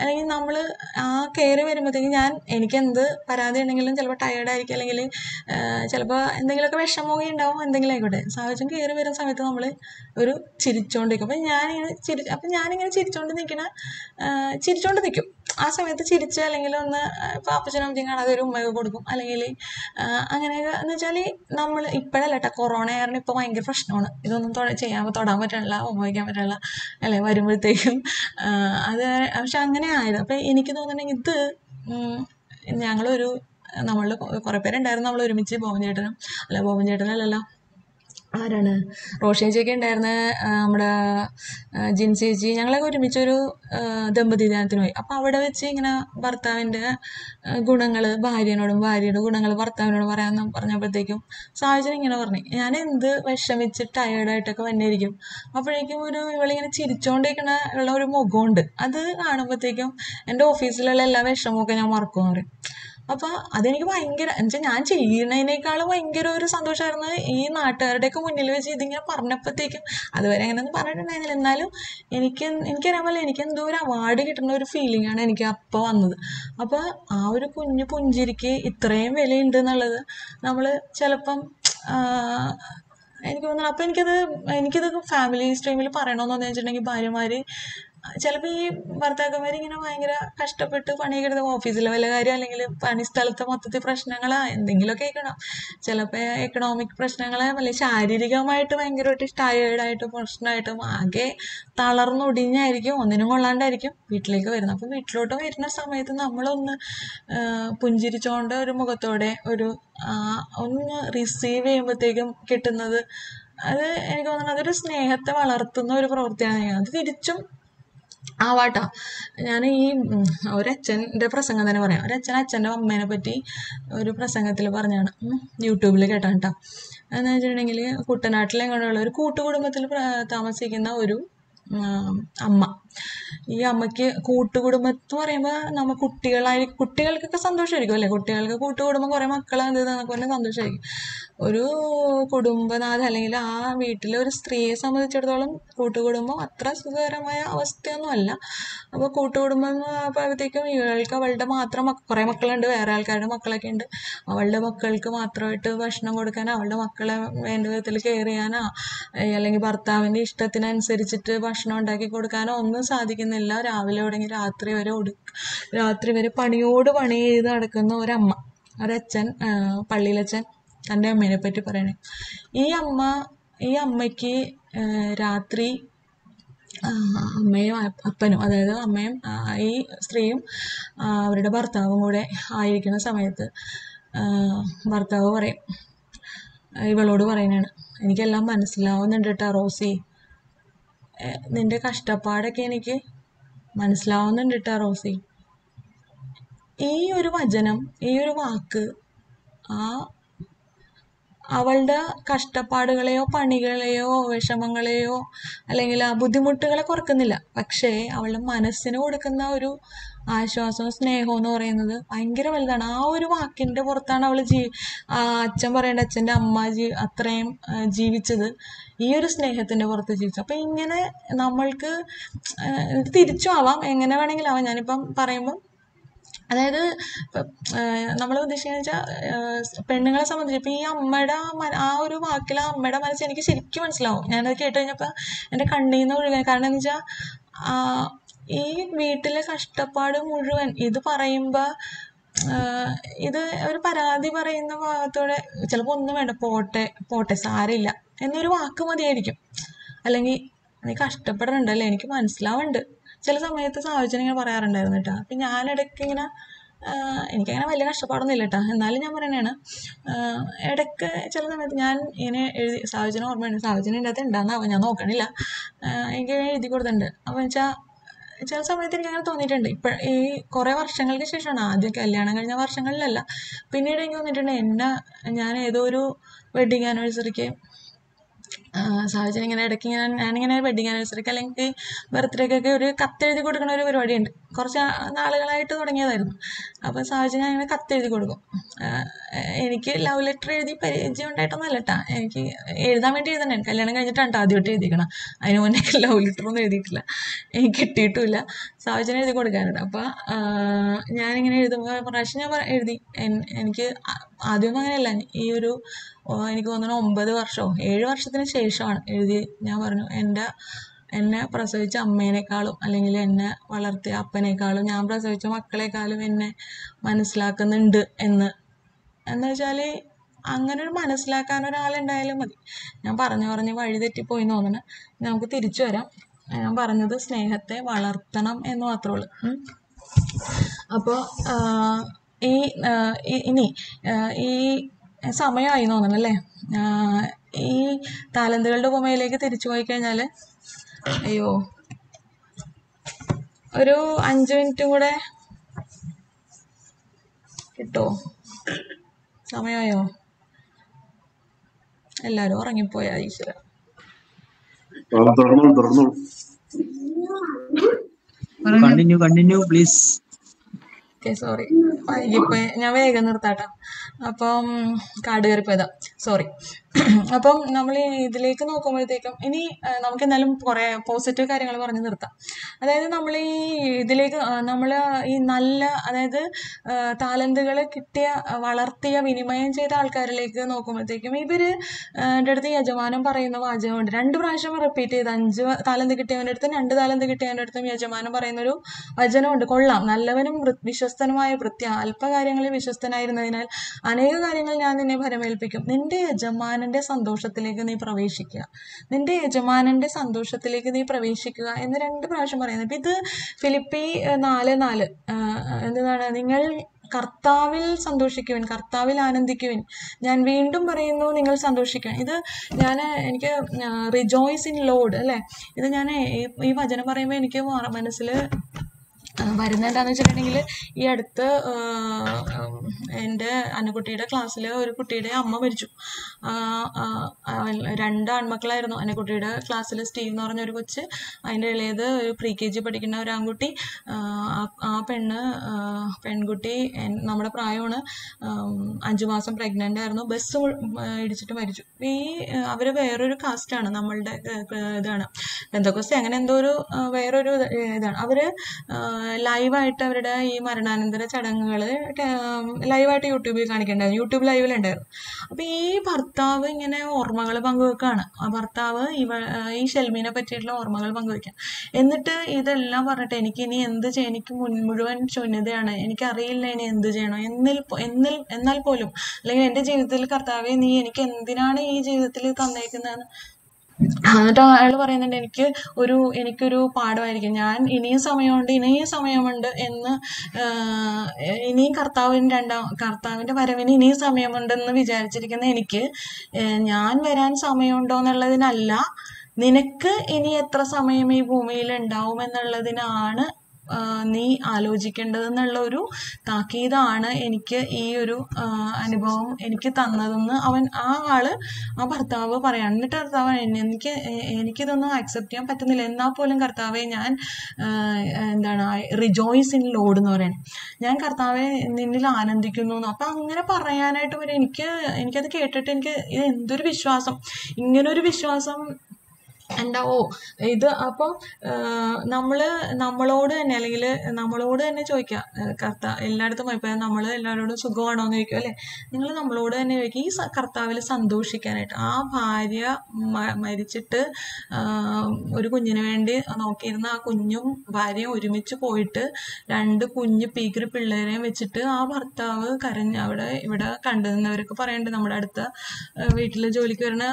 അല്ലെങ്കിൽ നമ്മൾ ആ കയറി വരുമ്പോഴത്തേക്കും ഞാൻ എനിക്കെന്ത് പരാതി ഉണ്ടെങ്കിലും ചിലപ്പോൾ ടയേർഡായിരിക്കും അല്ലെങ്കിൽ ചിലപ്പോൾ എന്തെങ്കിലുമൊക്കെ വിഷമമൊക്കെ ഉണ്ടാവും എന്തെങ്കിലും ആയിക്കോട്ടെ. സാഹചര്യം കയറി വരുന്ന സമയത്ത് നമ്മൾ ഒരു ചിരിച്ചോണ്ടിരിക്കും. അപ്പം ഞാനിങ്ങനെ ചിരി അപ്പം ഞാനിങ്ങനെ ചിരിച്ചോണ്ട് നിൽക്കണ ചിരിച്ചോണ്ട് നിൽക്കും ആ സമയത്ത് ചിരിച്ച് അല്ലെങ്കിൽ ഒന്ന് ഇപ്പം അപ്പച്ചനും അമ്മച്ചും കാണാതെ ഒരു ഉമ്മയൊക്കെ കൊടുക്കും. അല്ലെങ്കിൽ അങ്ങനെയൊക്കെ എന്ന് വെച്ചാൽ നമ്മൾ ഇപ്പോഴല്ല കേട്ടോ കൊറോണ കാരണം ഇപ്പോൾ ഭയങ്കര പ്രശ്നമാണ്. ഇതൊന്നും ചെയ്യാൻ തൊടാൻ പറ്റണില്ല ഉപയോഗിക്കാൻ പറ്റണില്ല. അല്ലേ വരുമ്പോഴത്തേക്കും അത് പക്ഷെ അങ്ങനെ ആയത്. അപ്പം എനിക്ക് തോന്നുന്നുണ്ടെങ്കിൽ ഇത് ഞങ്ങളൊരു നമ്മളിൽ കുറേ പേരുണ്ടായിരുന്നു. നമ്മൾ ഒരുമിച്ച് ബോബൻ ചേട്ടനും അല്ല ബോബൻ ചേട്ടനല്ലല്ലോ ആരാണ്? റോഷൻ ചേച്ചി ഉണ്ടായിരുന്ന നമ്മുടെ ജിൻസി ജിൻ ചേച്ചി ഞങ്ങളൊക്കെ ഒരുമിച്ചൊരു ദമ്പതി ദിനത്തിന് പോയി. അപ്പോൾ അവിടെ വെച്ച് ഇങ്ങനെ ഭർത്താവിന്റെ ഗുണങ്ങൾ ഭാര്യനോടും ഭാര്യയുടെ ഗുണങ്ങൾ ഭർത്താവിനോട് പറയാമെന്ന് പറഞ്ഞപ്പോഴത്തേക്കും സാഹചര്യം ഇങ്ങനെ പറഞ്ഞു ഞാൻ എന്ത് വിഷമിച്ച് ടയേർഡായിട്ടൊക്കെ വന്നിരിക്കും? അപ്പോഴേക്കും ഒരു ഇവളിങ്ങനെ ചിരിച്ചോണ്ടിരിക്കണ ഉള്ള ഒരു മുഖമുണ്ട്. അത് കാണുമ്പോഴത്തേക്കും എന്റെ ഓഫീസിലുള്ള എല്ലാ വിഷമമൊക്കെ ഞാൻ മറക്കുമെന്ന് പറയും. അപ്പൊ അതെനിക്ക് ഭയങ്കര എന്നുവെച്ചാൽ ഞാൻ ചെയ്യുന്നതിനേക്കാളും ഭയങ്കര ഒരു സന്തോഷമായിരുന്നു ഈ നാട്ടുകാരുടെയൊക്കെ മുന്നിൽ വെച്ച് ഇതിങ്ങനെ പറഞ്ഞപ്പോഴത്തേക്കും അതുവരെ അങ്ങനെയൊന്നും പറഞ്ഞിട്ടുണ്ടായിരുന്നില്ല. എന്നാലും എനിക്ക് എനിക്കറിയാൻ പോലെ എനിക്ക് എന്തോ ഒരു അവാർഡ് കിട്ടുന്ന ഒരു ഫീലിംഗ് ആണ് എനിക്ക് അപ്പോൾ വന്നത്. അപ്പോൾ ആ ഒരു കുഞ്ഞു പുഞ്ചിരിക്ക് ഇത്രയും വിലയുണ്ട് എന്നുള്ളത് നമ്മൾ ചിലപ്പം എനിക്ക് തോന്നുന്നു. അപ്പൊ എനിക്കത് എനിക്കിത് ഫാമിലി സ്ട്രീമിൽ പറയണമെന്ന് വെച്ചിട്ടുണ്ടെങ്കിൽ ഭാര്യമാർ ചിലപ്പോൾ ഈ ഭർത്താക്കന്മാർ ഇങ്ങനെ ഭയങ്കര കഷ്ടപ്പെട്ട് പണിയൊക്കെ ഓഫീസിലെ വല്ല കാര്യം അല്ലെങ്കിൽ പണി സ്ഥലത്തെ മൊത്തത്തിൽ പ്രശ്നങ്ങളാ എന്തെങ്കിലുമൊക്കെ ആയിക്കണം. ചിലപ്പോൾ എക്കണോമിക് പ്രശ്നങ്ങളെ അല്ലെങ്കിൽ ശാരീരികമായിട്ട് ഭയങ്കരമായിട്ട് ടയേർഡായിട്ടും പ്രശ്നമായിട്ടും ആകെ തളർന്നൊടിഞ്ഞായിരിക്കും ഒന്നിനും കൊള്ളാണ്ടായിരിക്കും വീട്ടിലേക്ക് വരുന്നത്. അപ്പം വീട്ടിലോട്ട് വരുന്ന സമയത്ത് നമ്മളൊന്ന് പുഞ്ചിരിച്ചോണ്ട് ഒരു മുഖത്തോടെ ഒരു ഒന്ന് റിസീവ് ചെയ്യുമ്പോഴത്തേക്കും കിട്ടുന്നത് അത് എനിക്ക് തോന്നുന്നത് അതൊരു സ്നേഹത്തെ വളർത്തുന്ന ഒരു പ്രവൃത്തിയാണ്. അത് തിരിച്ചും ആവാട്ടോ ഞാൻ ഈ ഒരച്ഛന്റെ പ്രസംഗം തന്നെ പറയാം. ഒരച്ഛൻ അച്ഛന്റെ അമ്മേനെ പറ്റി ഒരു പ്രസംഗത്തിൽ പറഞ്ഞാണ്. യൂട്യൂബിൽ കേട്ടാണ് കേട്ടോ എന്ന് വെച്ചിട്ടുണ്ടെങ്കിൽ കുട്ടനാട്ടിലെ ഇങ്ങനെയുള്ള ഒരു കൂട്ടുകുടുംബത്തിൽ താമസിക്കുന്ന ഒരു അമ്മ. ഈ അമ്മയ്ക്ക് കൂട്ടുകുടുംബം എന്ന് പറയുമ്പോൾ നമ്മൾ കുട്ടികളായി കുട്ടികൾക്കൊക്കെ സന്തോഷമായിരിക്കും അല്ലേ? കുട്ടികൾക്ക് കൂട്ടുകുടുംബം കുറേ മക്കളെ എന്ത് ചെയ്തെന്നൊക്കെ പറഞ്ഞാൽ സന്തോഷമായിരിക്കും ഒരു കുടുംബനാഥ അല്ലെങ്കിൽ ആ വീട്ടിലെ ഒരു സ്ത്രീയെ സംബന്ധിച്ചിടത്തോളം കൂട്ടുകുടുംബം അത്ര സുഖകരമായ അവസ്ഥയൊന്നും അല്ല അപ്പോൾ കൂട്ടുകുടുംബം എന്ന് പറയുമ്പോഴത്തേക്കും ഇവൾക്ക് അവളുടെ മാത്രം കുറെ മക്കളുണ്ട്. വേറെ ആൾക്കാരുടെ മക്കളൊക്കെ ഉണ്ട് അവളുടെ മക്കൾക്ക് മാത്രമായിട്ട് ഭക്ഷണം കൊടുക്കാനോ അവളുടെ മക്കളെ വേണ്ട വിധത്തിൽ കെയർ ചെയ്യാനോ അല്ലെങ്കിൽ ഭർത്താവിന്റെ ഇഷ്ടത്തിനനുസരിച്ചിട്ട് ഭക്ഷണം ഉണ്ടാക്കി കൊടുക്കാനോ ഒന്നും സാധിക്കുന്നില്ല. രാവിലെ തുടങ്ങി രാത്രി വരെ ഒടുക്ക രാത്രി വരെ പണിയോട് പണി ചെയ്ത് നടക്കുന്ന ഒരമ്മ ഒരച്ഛൻ പള്ളിയിലച്ഛൻ. തന്റെ അമ്മേനെ പറ്റി പറയണേ. ഈ അമ്മ ഈ അമ്മയ്ക്ക് രാത്രി അമ്മയും അപ്പനും അതായത് അമ്മയും ഈ സ്ത്രീയും അവരുടെ ഭർത്താവും കൂടെ ആയിരിക്കുന്ന സമയത്ത് ഭർത്താവ് പറയും. ഇവളോട് പറയുന്നതാണ് എനിക്കെല്ലാം മനസ്സിലാവുന്നുണ്ട് കേട്ടോ റോസി നിന്റെ കഷ്ടപ്പാടൊക്കെ എനിക്ക് മനസ്സിലാവുന്നുണ്ട് കേട്ടോ റോസി. ഈ ഒരു വചനം ഈ ഒരു വാക്ക് ആ അവളുടെ കഷ്ടപ്പാടുകളെയോ പണികളെയോ വിഷമങ്ങളെയോ അല്ലെങ്കിൽ ആ ബുദ്ധിമുട്ടുകളെ കുറക്കുന്നില്ല. പക്ഷേ അവളുടെ മനസ്സിന് കൊടുക്കുന്ന ഒരു ആശ്വാസവും സ്നേഹവും എന്ന് പറയുന്നത് ഭയങ്കര വലുതാണ്. ആ ഒരു വാക്കിന്റെ പുറത്താണ് അവൾ ജീ അച്ഛൻ പറയേണ്ട അച്ഛന്റെ അമ്മ ജീ അത്രയും ജീവിച്ചത് ഈ ഒരു സ്നേഹത്തിന്റെ പുറത്ത് ജീവിച്ചു അപ്പം ഇങ്ങനെ നമ്മൾക്ക് തിരിച്ചും ആവാം എങ്ങനെ വേണമെങ്കിലും ആവാം. ഞാനിപ്പം പറയുമ്പം അതായത് നമ്മൾ ഉദ്ദേശിക്കുന്നത് വെച്ചാൽ പെണ്ണുങ്ങളെ സംബന്ധിച്ച് ഇപ്പം ഈ അമ്മയുടെ ആ ഒരു വാക്കിൽ ആ അമ്മയുടെ മനസ്സ് എനിക്ക് ശരിക്കും മനസ്സിലാവും. ഞാനത് കേട്ട് കഴിഞ്ഞപ്പോൾ എന്റെ കണ്ണിൽ നിന്ന് ഒഴുകാൻ. കാരണം എന്ന് വെച്ചാൽ ഈ വീട്ടിലെ കഷ്ടപ്പാട് മുഴുവൻ ഇത് പറയുമ്പോൾ ഇത് ഒരു പരാതി പറയുന്ന ഭാഗത്തോടെ ചിലപ്പോൾ ഒന്നും വേണ്ട പോട്ടെ പോട്ടെ സാരമില്ല എന്നൊരു വാക്ക് മതിയായിരിക്കും. അല്ലെങ്കിൽ നീ കഷ്ടപ്പെടുന്നുണ്ടല്ലേ എനിക്ക് മനസ്സിലാവുന്നുണ്ട്. ചില സമയത്ത് സാഹചര്യം ഇങ്ങനെ പറയാറുണ്ടായിരുന്നു കേട്ടോ അപ്പം ഞാനിടയ്ക്ക് ഇങ്ങനെ എനിക്കങ്ങനെ വലിയ കഷ്ടപ്പാടൊന്നും ഇല്ല കേട്ടോ എന്നാലും ഞാൻ പറയണതാണ് ഇടയ്ക്ക് ചില സമയത്ത് ഞാൻ ഇങ്ങനെ എഴുതി സാഹചര്യം ഓർമ്മയാണ് സാഹചര്യം എന്റെ അകത്ത് ഞാൻ നോക്കണില്ല. എനിക്ക് എഴുതി കൊടുത്തിട്ടുണ്ട്. അപ്പോൾ വെച്ചാൽ ചില സമയത്ത് എനിക്ക് അങ്ങനെ തോന്നിയിട്ടുണ്ട്. ഇപ്പം ഈ കുറേ വർഷങ്ങൾക്ക് ശേഷമാണ് ആദ്യം കല്യാണം കഴിഞ്ഞ വർഷങ്ങളിലല്ല. പിന്നീട് എനിക്ക് തോന്നിയിട്ടുണ്ട് എന്നെ ഞാൻ ഏതോ ഒരു വെഡിങ് ആനിവേഴ്സറിക്ക് സാഹചര്യം ഇങ്ങനെ ഇടയ്ക്ക് ഞാൻ ഞാനിങ്ങനെ വെഡിങ് ആനിവേഴ്സറിക്ക് അല്ലെങ്കിൽ ബർത്ത്ഡേക്കൊക്കെ ഒരു കത്തെഴുതി കൊടുക്കുന്ന ഒരു പരിപാടിയുണ്ട്. കുറച്ച് നാളുകളായിട്ട് തുടങ്ങിയതായിരുന്നു. അപ്പോൾ സാഹചര്യം ഞാൻ ഇങ്ങനെ കത്തെഴുതി കൊടുക്കും. എനിക്ക് ലവ് ലെറ്റർ എഴുതി പരിചയം ഉണ്ടായിട്ടൊന്നുമല്ല കേട്ടോ എനിക്ക് എഴുതാൻ വേണ്ടി എഴുതണേ. കല്യാണം കഴിഞ്ഞിട്ടാണ് ആദ്യം ആദ്യമായിട്ട് എഴുതിക്കണം അതിന് മുന്നേ ലവ് ലെറ്റർ ഒന്നും എഴുതിയിട്ടില്ല. എനിക്ക് കിട്ടിയിട്ടുമില്ല. സാഹചര്യം എഴുതി കൊടുക്കാനുണ്ട്. അപ്പോൾ ഞാനിങ്ങനെ എഴുതുമ്പോൾ പ്രാവശ്യം ഞാൻ എഴുതി. എനിക്ക് ആദ്യമൊന്നും അങ്ങനെയല്ല. ഈ ഒരു എനിക്ക് തോന്നുന്നു ഒമ്പത് വർഷമോ ഏഴ് വർഷത്തിന് ശേഷമാണ് എഴുതി ഞാൻ പറഞ്ഞു എന്റെ എന്നെ പ്രസവിച്ച അമ്മേനേക്കാളും അല്ലെങ്കിൽ എന്നെ വളർത്തിയ അപ്പനേക്കാളും ഞാൻ പ്രസവിച്ച മക്കളെക്കാളും എന്നെ മനസ്സിലാക്കുന്നുണ്ട് എന്ന്. എന്ന് വെച്ചാൽ അങ്ങനെ ഒരു മനസ്സിലാക്കാൻ ഒരാളുണ്ടായാലും മതി. ഞാൻ പറഞ്ഞു പറഞ്ഞ് വഴി തെറ്റിപ്പോയി തോന്നണേ. നമുക്ക് തിരിച്ചു വരാം. ഞാൻ പറഞ്ഞത് സ്നേഹത്തെ വളർത്തണം എന്ന് മാത്രമേ ഉള്ളൂ. അപ്പോൾ ഈ ഇനി ഈ സമയമായി എന്ന് തോന്നണം അല്ലേ? ആ, ഈ താലന്തുകളുടെ ഉപമയിലേക്ക് തിരിച്ചു പോയി കഴിഞ്ഞാൽ അയ്യോ. ഒരു അഞ്ച് മിനിറ്റും കൂടെ കിട്ടോ? സമയമായോ എല്ലാരും ഉറങ്ങിപ്പോയാ ഈശ്വര. Continue continue please. Okay sorry വൈകിപ്പോയി. ഞാൻ വേഗം നിർത്താട്ടോ. അപ്പം കാട് കയറിപ്പോയതാ. സോറി അപ്പം നമ്മൾ ഇതിലേക്ക് നോക്കുമ്പോഴത്തേക്കും ഇനി നമുക്ക് എന്തായാലും കുറേ പോസിറ്റീവ് കാര്യങ്ങൾ പറഞ്ഞു നിർത്താം. അതായത് നമ്മൾ ഈ ഇതിലേക്ക് നമ്മൾ ഈ നല്ല അതായത് താലന്തുകൾ കിട്ടിയ വളർത്തിയ വിനിമയം ചെയ്ത ആൾക്കാരിലേക്ക് നോക്കുമ്പോഴത്തേക്കും ഇവർ എന്റെ അടുത്ത് യജമാനം പറയുന്ന വാചകമുണ്ട്. രണ്ട് പ്രാവശ്യം റിപ്പീറ്റ് ചെയ്ത് അഞ്ച് താലന്ത് കിട്ടിയവന്റെ അടുത്തും രണ്ട് താലന്ത് കിട്ടിയവന്റെ അടുത്തും യജമാനം പറയുന്നൊരു വചനമുണ്ട്. കൊള്ളാം. നല്ലവനും വിശ്വസ്തനുമായ വൃത്തി അല്പകാര്യങ്ങളിൽ വിശ്വസ്തനായിരുന്നതിനാൽ അനേക കാര്യങ്ങൾ ഞാൻ നിന്നെ ഭരമേൽപ്പിക്കും. നിന്റെ യജമാനന്റെ സന്തോഷത്തിലേക്ക് നീ പ്രവേശിക്കുക. നിന്റെ യജമാനന്റെ സന്തോഷത്തിലേക്ക് നീ പ്രവേശിക്കുക എന്ന് രണ്ട് പ്രാവശ്യം പറയുന്നത് ഇപ്പം ഇത് ഫിലിപ്പി നാല് നാല്. എന്താണ്? നിങ്ങൾ കർത്താവിൽ സന്തോഷിക്കുവിൻ കർത്താവിൽ ആനന്ദിക്കുവിൻ. ഞാൻ വീണ്ടും പറയുന്നു നിങ്ങൾ സന്തോഷിക്കുവിൻ. ഇത് ഞാൻ എനിക്ക് റിജോയ്സ് ഇൻ ലോഡ് അല്ലേ? ഇത് ഞാൻ ഈ വചനം പറയുമ്പോൾ എനിക്ക് മനസ്സിൽ വരുന്നത് എന്താണെന്ന് വെച്ചിട്ടുണ്ടെങ്കിൽ ഈ അടുത്ത് എന്റെ അനുകുട്ടിയുടെ ക്ലാസ്സിൽ ഒരു കുട്ടിയുടെ അമ്മ മരിച്ചു. രണ്ട് ആൺമക്കളായിരുന്നു. അനുകുട്ടിയുടെ ക്ലാസ്സിൽ സ്റ്റീവ് എന്ന് പറഞ്ഞ ഒരു കൊച്ച് അതിന്റെ ഇളയത് ഒരു പ്രീ കെ ജി പഠിക്കുന്ന ഒരു ആൺകുട്ടി ആ, പെണ്ണ് പെൺകുട്ടി നമ്മുടെ പ്രായമാണ്. അഞ്ചു മാസം പ്രഗ്നന്റ് ആയിരുന്നു. ബസ് ഇടിച്ചിട്ട് മരിച്ചു. ഈ അവർ വേറൊരു കാസ്റ്റാണ് നമ്മളുടെ ഇതാണ്. ബന്ധക്കോസ്റ്റ് അങ്ങനെ എന്തോ ഒരു വേറൊരു ഇതാണ്. അവർ ലൈവായിട്ട് അവരുടെ ഈ മരണാനന്തര ചടങ്ങുകൾ ലൈവായിട്ട് യൂട്യൂബിൽ കാണിക്കണ്ടായിരുന്നു. യൂട്യൂബ് ലൈവിലുണ്ടായിരുന്നു അപ്പൊ ഈ ഭർത്താവ് ഇങ്ങനെ ഓർമ്മകൾ പങ്കുവെക്കാണ്. ആ ഭർത്താവ് ഇവ ഈ ഷെൽമീനെ പറ്റിയിട്ടുള്ള ഓർമ്മകൾ പങ്കുവെക്കാം. എന്നിട്ട് ഇതെല്ലാം പറഞ്ഞിട്ട് എനിക്ക് ഇനി എന്ത് ചെയ്യണം? എനിക്ക് മുൻ മുഴുവൻ ശൂന്യതയാണ്. എനിക്കറിയില്ല ഇനി എന്ത് ചെയ്യണം? എന്നിൽ എന്നിൽ എന്നാൽ പോലും അല്ലെങ്കിൽ എന്റെ ജീവിതത്തിൽ കർത്താവെ നീ എനിക്ക് എന്തിനാണ് ഈ ജീവിതത്തിൽ തന്നേക്കുന്നതെന്ന് എന്നിട്ട് അയാൾ പറയുന്നുണ്ട് എനിക്ക് ഒരു എനിക്കൊരു പാഠമായിരിക്കും. ഞാൻ ഇനിയും സമയമുണ്ട് ഇനിയും സമയമുണ്ട് എന്ന് ഇനിയും കർത്താവിന് രണ്ടാം കർത്താവിന്റെ വരവിന് ഇനിയും സമയമുണ്ടെന്ന് വിചാരിച്ചിരിക്കുന്ന എനിക്ക് ഞാൻ വരാൻ സമയമുണ്ടോ എന്നുള്ളതിനല്ല നിനക്ക് ഇനി എത്ര സമയം ഈ ഭൂമിയിൽ ഉണ്ടാവും എന്നുള്ളതിനാണ് നീ ആലോചിക്കേണ്ടത് എന്നുള്ള ഒരു താക്കീതാണ് എനിക്ക് ഈ ഒരു അനുഭവം എനിക്ക് തന്നതെന്ന് അവൻ ആ ആൾ ആ ഭർത്താവ് പറയാണ്. എന്നിട്ട് കർത്താവ് പറയാണ്, എനിക്ക് എനിക്കിതൊന്നും അക്സെപ്റ്റ് ചെയ്യാൻ പറ്റുന്നില്ല. എന്നാൽ പോലും കർത്താവെ ഞാൻ എന്താണ് റിജോയ്സ് ഇൻ ലോഡ് എന്ന് പറയാൻ ഞാൻ കർത്താവെ നിന്നിൽ ആനന്ദിക്കുന്നു അപ്പൊ അങ്ങനെ പറയാനായിട്ട് വരെ എനിക്ക് എനിക്കത് കേട്ടിട്ട് എനിക്ക് ഇത് എന്തൊരു വിശ്വാസം. ഇങ്ങനൊരു വിശ്വാസം ഉണ്ടാവോ? ഇത് അപ്പം നമ്മൾ നമ്മളോട് തന്നെ അല്ലെങ്കിൽ നമ്മളോട് തന്നെ ചോദിക്കുക കർത്ത എല്ലായിടത്തും പോയപ്പോൾ നമ്മൾ എല്ലാവരോടും സുഖമാണോ എന്ന് ചോദിക്കും അല്ലേ? നിങ്ങൾ നമ്മളോട് തന്നെ ചോദിക്കും ഈ കർത്താവിൽ സന്തോഷിക്കാനായിട്ട്. ആ ഭാര്യ മരിച്ചിട്ട് ഒരു കുഞ്ഞിന് വേണ്ടി നോക്കിയിരുന്ന ആ കുഞ്ഞും ഭാര്യയും ഒരുമിച്ച് പോയിട്ട് രണ്ട് കുഞ്ഞ് പീക്കിരി പിള്ളേരെയും വെച്ചിട്ട് ആ ഭർത്താവ് കരഞ്ഞ് അവിടെ ഇവിടെ കണ്ടു. നിന്നവരൊക്കെ പറയണ്ട് നമ്മുടെ അടുത്ത വീട്ടിൽ ജോലിക്ക് വരുന്ന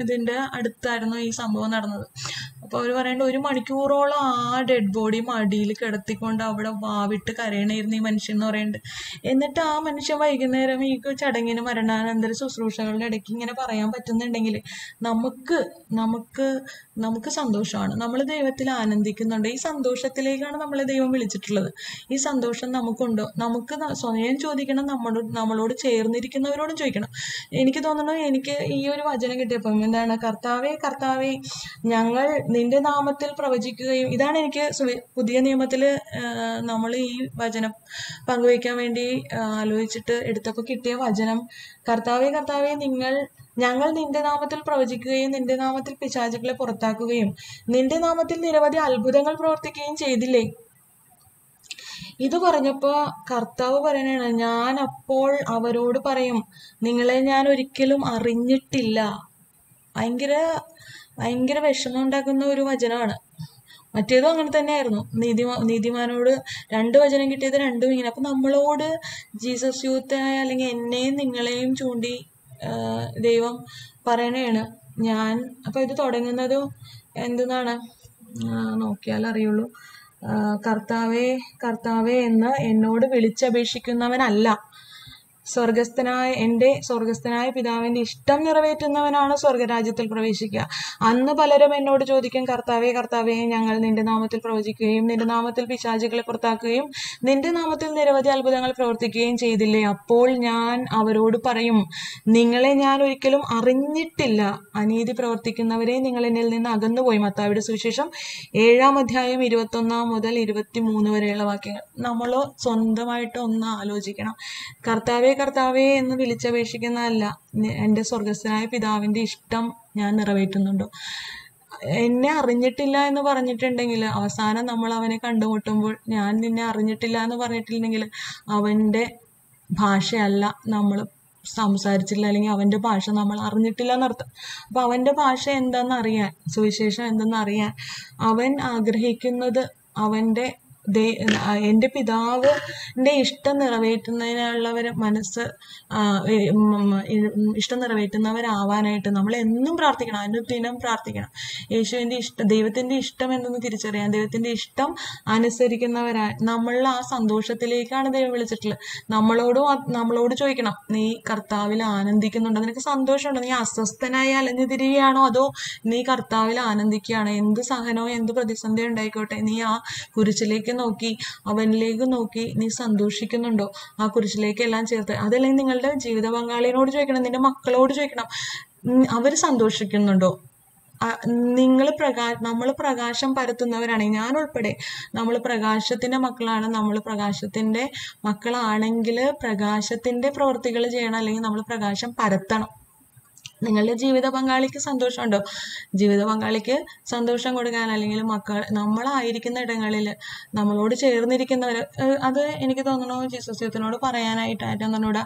ഇതിന്റെ അടുത്തായിരുന്നു ഈ സംഭവം നടന്നത്. അപ്പൊ അവർ പറയണ്ട ഒരു മണിക്കൂറോളം ആ ഡെഡ് ബോഡി മടിയിൽ കിടത്തിക്കൊണ്ട് അവിടെ വാവിട്ട് കരയണായിരുന്നു ഈ മനുഷ്യൻ എന്ന് പറയുന്നുണ്ട് എന്നിട്ട് ആ മനുഷ്യൻ വൈകുന്നേരം ഈ ചടങ്ങിന് മരണാനന്തര ശുശ്രൂഷകളുടെ ഇടയ്ക്ക് ഇങ്ങനെ പറയാൻ പറ്റുന്നുണ്ടെങ്കിൽ നമുക്ക് നമുക്ക് നമുക്ക് സന്തോഷമാണ്. നമ്മൾ ദൈവത്തിൽ ആനന്ദിക്കുന്നുണ്ട്. ഈ സന്തോഷത്തിലേക്കാണ് നമ്മൾ ദൈവം വിളിച്ചിട്ടുള്ളത്. ഈ സന്തോഷം നമുക്കുണ്ടോ. നമുക്ക് സ്വയം ചോദിക്കണം. നമ്മളോട് നമ്മളോട് ചേർന്നിരിക്കുന്നവരോടും ചോദിക്കണം. എനിക്ക് തോന്നുന്നു എനിക്ക് ഈ ഒരു വചനം കിട്ടിയപ്പം എന്താണ്? കർത്താവേ കർത്താവേ ഞങ്ങൾ നിന്റെ നാമത്തിൽ പ്രവചിക്കുകയും ഇതാണ് എനിക്ക് പുതിയ നിയമത്തിൽ നമ്മൾ ഈ വചനം പങ്കുവയ്ക്കാൻ വേണ്ടി ആലോചിച്ചിട്ട് എടുത്തപ്പോൾ കിട്ടിയ വചനം. കർത്താവേ കർത്താവേ നിങ്ങൾ ഞങ്ങൾ നിന്റെ നാമത്തിൽ പ്രവചിക്കുകയും നിന്റെ നാമത്തിൽ പിശാചുകളെ പുറത്താക്കുകയും നിന്റെ നാമത്തിൽ നിരവധി അത്ഭുതങ്ങൾ പ്രവർത്തിക്കുകയും ചെയ്തില്ലേ? ഇത് പറഞ്ഞപ്പോ കർത്താവ് പറയണ ഞാൻ അപ്പോൾ അവരോട് പറയും നിങ്ങളെ ഞാൻ ഒരിക്കലും അറിഞ്ഞിട്ടില്ല. ഭയങ്കര ഭയങ്കര വിഷമം ഉണ്ടാക്കുന്ന ഒരു വചനമാണ്. മറ്റേതും അങ്ങനെ തന്നെയായിരുന്നു. നീതിമാ നീതിമാനോട് രണ്ട് വചനം കിട്ടിയത് രണ്ടും ഇങ്ങനെ. അപ്പൊ നമ്മളോട് ജീസസ് യൂത്തായ അല്ലെങ്കിൽ എന്നെയും നിങ്ങളെയും ചൂണ്ടി ദൈവം പറയണേണ്. ഞാൻ അപ്പൊ ഇത് തുടങ്ങുന്നത് എന്തെന്നാണ്? നോക്കിയാൽ അറിയുള്ളൂ. കർത്താവേ കർത്താവേ എന്ന് എന്നോട് വിളിച്ചപേക്ഷിക്കുന്നവനല്ല. സ്വർഗസ്ഥനായ എന്റെ സ്വർഗസ്ഥനായ പിതാവിന്റെ ഇഷ്ടം നിറവേറ്റുന്നവനാണ് സ്വർഗരാജ്യത്തിൽ പ്രവേശിക്കുക. അന്ന് പലരും എന്നോട് ചോദിക്കും കർത്താവേ കർത്താവേ ഞങ്ങൾ നിന്റെ നാമത്തിൽ പ്രവചിക്കുകയും നിന്റെ നാമത്തിൽ പിശാചുകളെ പുറത്താക്കുകയും നിന്റെ നാമത്തിൽ നിരവധി അത്ഭുതങ്ങൾ പ്രവർത്തിക്കുകയും ചെയ്തില്ലേ? അപ്പോൾ ഞാൻ അവരോട് പറയും നിങ്ങളെ ഞാൻ ഒരിക്കലും അറിഞ്ഞിട്ടില്ല. അനീതി പ്രവർത്തിക്കുന്നവരെ നിങ്ങൾ എന്നിൽ നിന്ന് അകന്നുപോയി. മത്താവിടെ സുവിശേഷം ഏഴാം അധ്യായം ഇരുപത്തൊന്നാം മുതൽ ഇരുപത്തി മൂന്ന് വരെയുള്ള വാക്യങ്ങൾ. നമ്മൾ സ്വന്തമായിട്ട് ഒന്ന് ആലോചിക്കണം. കർത്താവെ കർത്താവേ എന്ന് വിളിച്ചപേക്ഷിക്കുന്നതല്ല. എന്റെ സ്വർഗസ്ഥനായ പിതാവിന്റെ ഇഷ്ടം ഞാൻ നിറവേറ്റുന്നുണ്ടോ. എന്നെ അറിഞ്ഞിട്ടില്ല എന്ന് പറഞ്ഞിട്ടുണ്ടെങ്കിൽ അവസാനം നമ്മൾ അവനെ കണ്ടുമുട്ടുമ്പോൾ ഞാൻ നിന്നെ അറിഞ്ഞിട്ടില്ല എന്ന് പറഞ്ഞിട്ടില്ലെങ്കിൽ അവന്റെ ഭാഷയല്ല നമ്മൾ സംസാരിച്ചില്ല അല്ലെങ്കിൽ അവന്റെ ഭാഷ നമ്മൾ അറിഞ്ഞിട്ടില്ല എന്നർത്ഥം അപ്പം അവന്റെ ഭാഷ എന്താണെന്ന് അറിയാൻ സുവിശേഷം എന്തെന്ന് അറിയാൻ അവൻ ആഗ്രഹിക്കുന്നത് അവന്റെ എന്റെ പിതാവിന്റെ ഇഷ്ടം നിറവേറ്റുന്നതിനുള്ളവർ മനസ്സ് ഇഷ്ടം നിറവേറ്റുന്നവരാവാനായിട്ട് നമ്മൾ എന്നും പ്രാർത്ഥിക്കണം അനുദിനം പ്രാർത്ഥിക്കണം. യേശുവിന്റെ ഇഷ്ടം ദൈവത്തിന്റെ ഇഷ്ടം എന്തെന്ന് തിരിച്ചറിയാം ദൈവത്തിന്റെ ഇഷ്ടം അനുസരിക്കുന്നവരായി നമ്മളിൽ ആ സന്തോഷത്തിലേക്കാണ് ദൈവം വിളിച്ചിട്ടുള്ളത്. നമ്മളോടും നമ്മളോട് ചോദിക്കണം നീ കർത്താവിൽ ആനന്ദിക്കുന്നുണ്ടോ? നിനക്ക് സന്തോഷമുണ്ടോ? നീ അസ്വസ്ഥനായി അലഞ്ഞു തിരികെയാണോ അതോ നീ കർത്താവിൽ ആനന്ദിക്കുകയാണോ? എന്ത് സഹനവും എന്ത് പ്രതിസന്ധി ഉണ്ടായിക്കോട്ടെ? നീ ആ കുരിശിലേക്ക് നോക്കി അവനിലേക്ക് നോക്കി നീ സന്തോഷിക്കുന്നുണ്ടോ? ആ കുരിശിലേക്ക് എല്ലാം ചേർത്ത്. അതല്ലെങ്കിൽ നിങ്ങളുടെ ജീവിത പങ്കാളിയോട് ചോദിക്കണം നിന്റെ മക്കളോട് ചോദിക്കണം. അവർ സന്തോഷിക്കുന്നുണ്ടോ? നിങ്ങൾ പ്രകാ നമ്മൾ പ്രകാശം പരത്തുന്നവരാണെങ്കിൽ ഞാൻ ഉൾപ്പെടെ നമ്മൾ പ്രകാശത്തിന്റെ മക്കളാണ്. നമ്മൾ പ്രകാശത്തിന്റെ മക്കളാണെങ്കിൽ പ്രകാശത്തിന്റെ പ്രവൃത്തികൾ ചെയ്യണം. അല്ലെങ്കിൽ നമ്മൾ പ്രകാശം പരത്തണം. നിങ്ങളുടെ ജീവിത പങ്കാളിക്ക് സന്തോഷമുണ്ടോ? ജീവിത പങ്കാളിക്ക് സന്തോഷം കൊടുക്കാൻ അല്ലെങ്കിൽ മക്കൾ നമ്മളായിരിക്കുന്ന ഇടങ്ങളിൽ നമ്മളോട് ചേർന്നിരിക്കുന്നവർ അത് എനിക്ക് തോന്നുന്നു ജീസസ് ദൈവത്തിനോട് പറയാനായിട്ടായിട്ട് എന്നോട്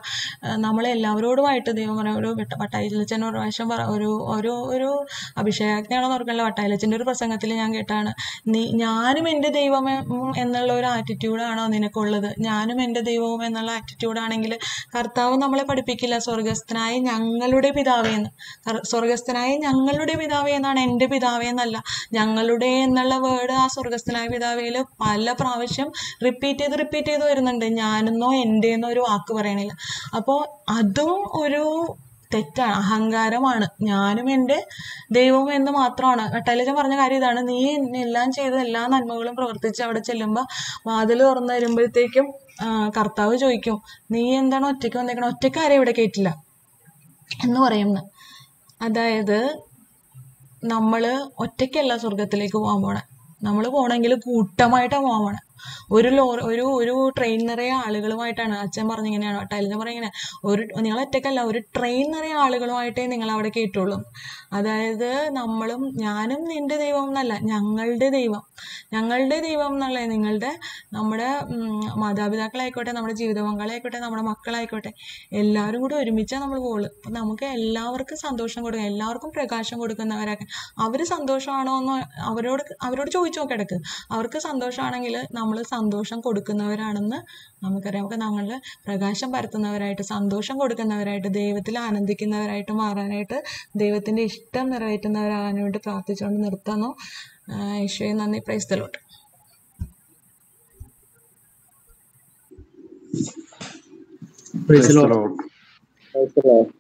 നമ്മളെല്ലാവരോടുമായിട്ട് ദൈവം പറയാം ഒരു വട്ടായിലച്ചൻ ഒരു പ്രാവശ്യം ഒരു ഒരു ഒരു അഭിഷേകജ്ഞാണെന്ന് ഓർക്കണല്ലോ. വട്ടായിലച്ചന്റെ ഒരു പ്രസംഗത്തിൽ ഞാൻ കേട്ടാണ് നീ ഞാനും എന്റെ ദൈവമേ എന്നുള്ള ഒരു ആറ്റിറ്റ്യൂഡാണോ നിനക്കുള്ളത്? ഞാനും എന്റെ ദൈവവും എന്നുള്ള ആറ്റിറ്റ്യൂഡാണെങ്കിൽ കർത്താവ് നമ്മളെ പഠിപ്പിക്കില്ല. സ്വർഗസ്ഥനായ ഞങ്ങളുടെ പിതാവേ എന്ന് സ്വർഗസ്ഥനായ ഞങ്ങളുടെ പിതാവേ എന്നാണ് എന്റെ പിതാവേ എന്നല്ല. ഞങ്ങളുടെ എന്നുള്ള വേർഡ് ആ സ്വർഗസ്ഥനായ പിതാവേയിൽ പല പ്രാവശ്യം റിപ്പീറ്റ് ചെയ്ത് റിപ്പീറ്റ് ചെയ്ത് വരുന്നുണ്ട്. ഞാനെന്നോ എന്റെ എന്നോ ഒരു വാക്ക് പറയണില്ല. അപ്പോൾ അതും ഒരു തെറ്റാണ് അഹങ്കാരമാണ്. ഞാനും എന്റെ ദൈവവും എന്ന് മാത്രമാണ്. വെട്ടാലിച്ചൻ പറഞ്ഞ കാര്യം ഇതാണ്. നീ എല്ലാം ചെയ്ത എല്ലാ നന്മകളും പ്രവർത്തിച്ച് അവിടെ ചെല്ലുമ്പോൾ വാതിൽ തുറന്നു വരുമ്പോഴത്തേക്കും കർത്താവ് ചോദിക്കും നീ എന്താണ് ഒറ്റയ്ക്ക് വന്നേക്കണം? ഒറ്റയ്ക്ക് ആരെയും ഇവിടെ കേട്ടില്ല? എന്ന് പറയുന്നു. അതായത് നമ്മൾ ഒറ്റയ്ക്കല്ല സ്വർഗത്തിലേക്ക് പോകാൻ പോണേ. നമ്മൾ പോകണമെങ്കിൽ കൂട്ടമായിട്ടാണ് പോകാൻ പോണേ. ഒരു ലോറി ഒരു ഒരു ട്രെയിൻ നിറയെ ആളുകളുമായിട്ടാണ് അച്ഛൻ പറഞ്ഞിങ്ങനെയാണ് ടൈലിന് പറഞ്ഞിങ്ങനെ ഒരു നിങ്ങൾ ഒറ്റയ്ക്കല്ല ഒരു ട്രെയിൻ നിറയെ ആളുകളുമായിട്ടേ നിങ്ങൾ അവിടെ കേട്ടുള്ളൂ അതായത് നമ്മളും ഞാനും നിന്റെ ദൈവം എന്നല്ല ഞങ്ങളുടെ ദൈവം. ഞങ്ങളുടെ ദൈവം എന്നുള്ള നിങ്ങളുടെ നമ്മുടെ മാതാപിതാക്കളായിക്കോട്ടെ നമ്മുടെ ജീവിത പങ്കാളിയായിക്കോട്ടെ നമ്മുടെ മക്കളായിക്കോട്ടെ എല്ലാവരും കൂടി ഒരുമിച്ചാണ് നമ്മൾ പോകുള്ളൂ അപ്പം നമുക്ക് എല്ലാവർക്കും സന്തോഷം കൊടുക്കുക എല്ലാവർക്കും പ്രകാശം കൊടുക്കുന്നവരൊക്കെ. അവർ സന്തോഷമാണോ എന്ന് അവരോട് അവരോട് ചോദിച്ചു നോക്കിടക്ക് അവർക്ക് സന്തോഷമാണെങ്കിൽ നമ്മൾ സന്തോഷം കൊടുക്കുന്നവരാണെന്ന് നമുക്കറിയാം നമുക്ക് നമ്മൾ പ്രകാശം പരത്തുന്നവരായിട്ട് സന്തോഷം കൊടുക്കുന്നവരായിട്ട് ദൈവത്തിൽ ആനന്ദിക്കുന്നവരായിട്ട് മാറാനായിട്ട് ദൈവത്തിന്റെ ഇഷ്ടം നിറവേറ്റുന്നവരാകാൻ വേണ്ടി പ്രാർത്ഥിച്ചുകൊണ്ട് നിർത്തുന്നു ഈശോയെ നന്ദി പ്രൈസ്തലോട്ട് Praise the Praise the Lord. Lord. Praise the Lord.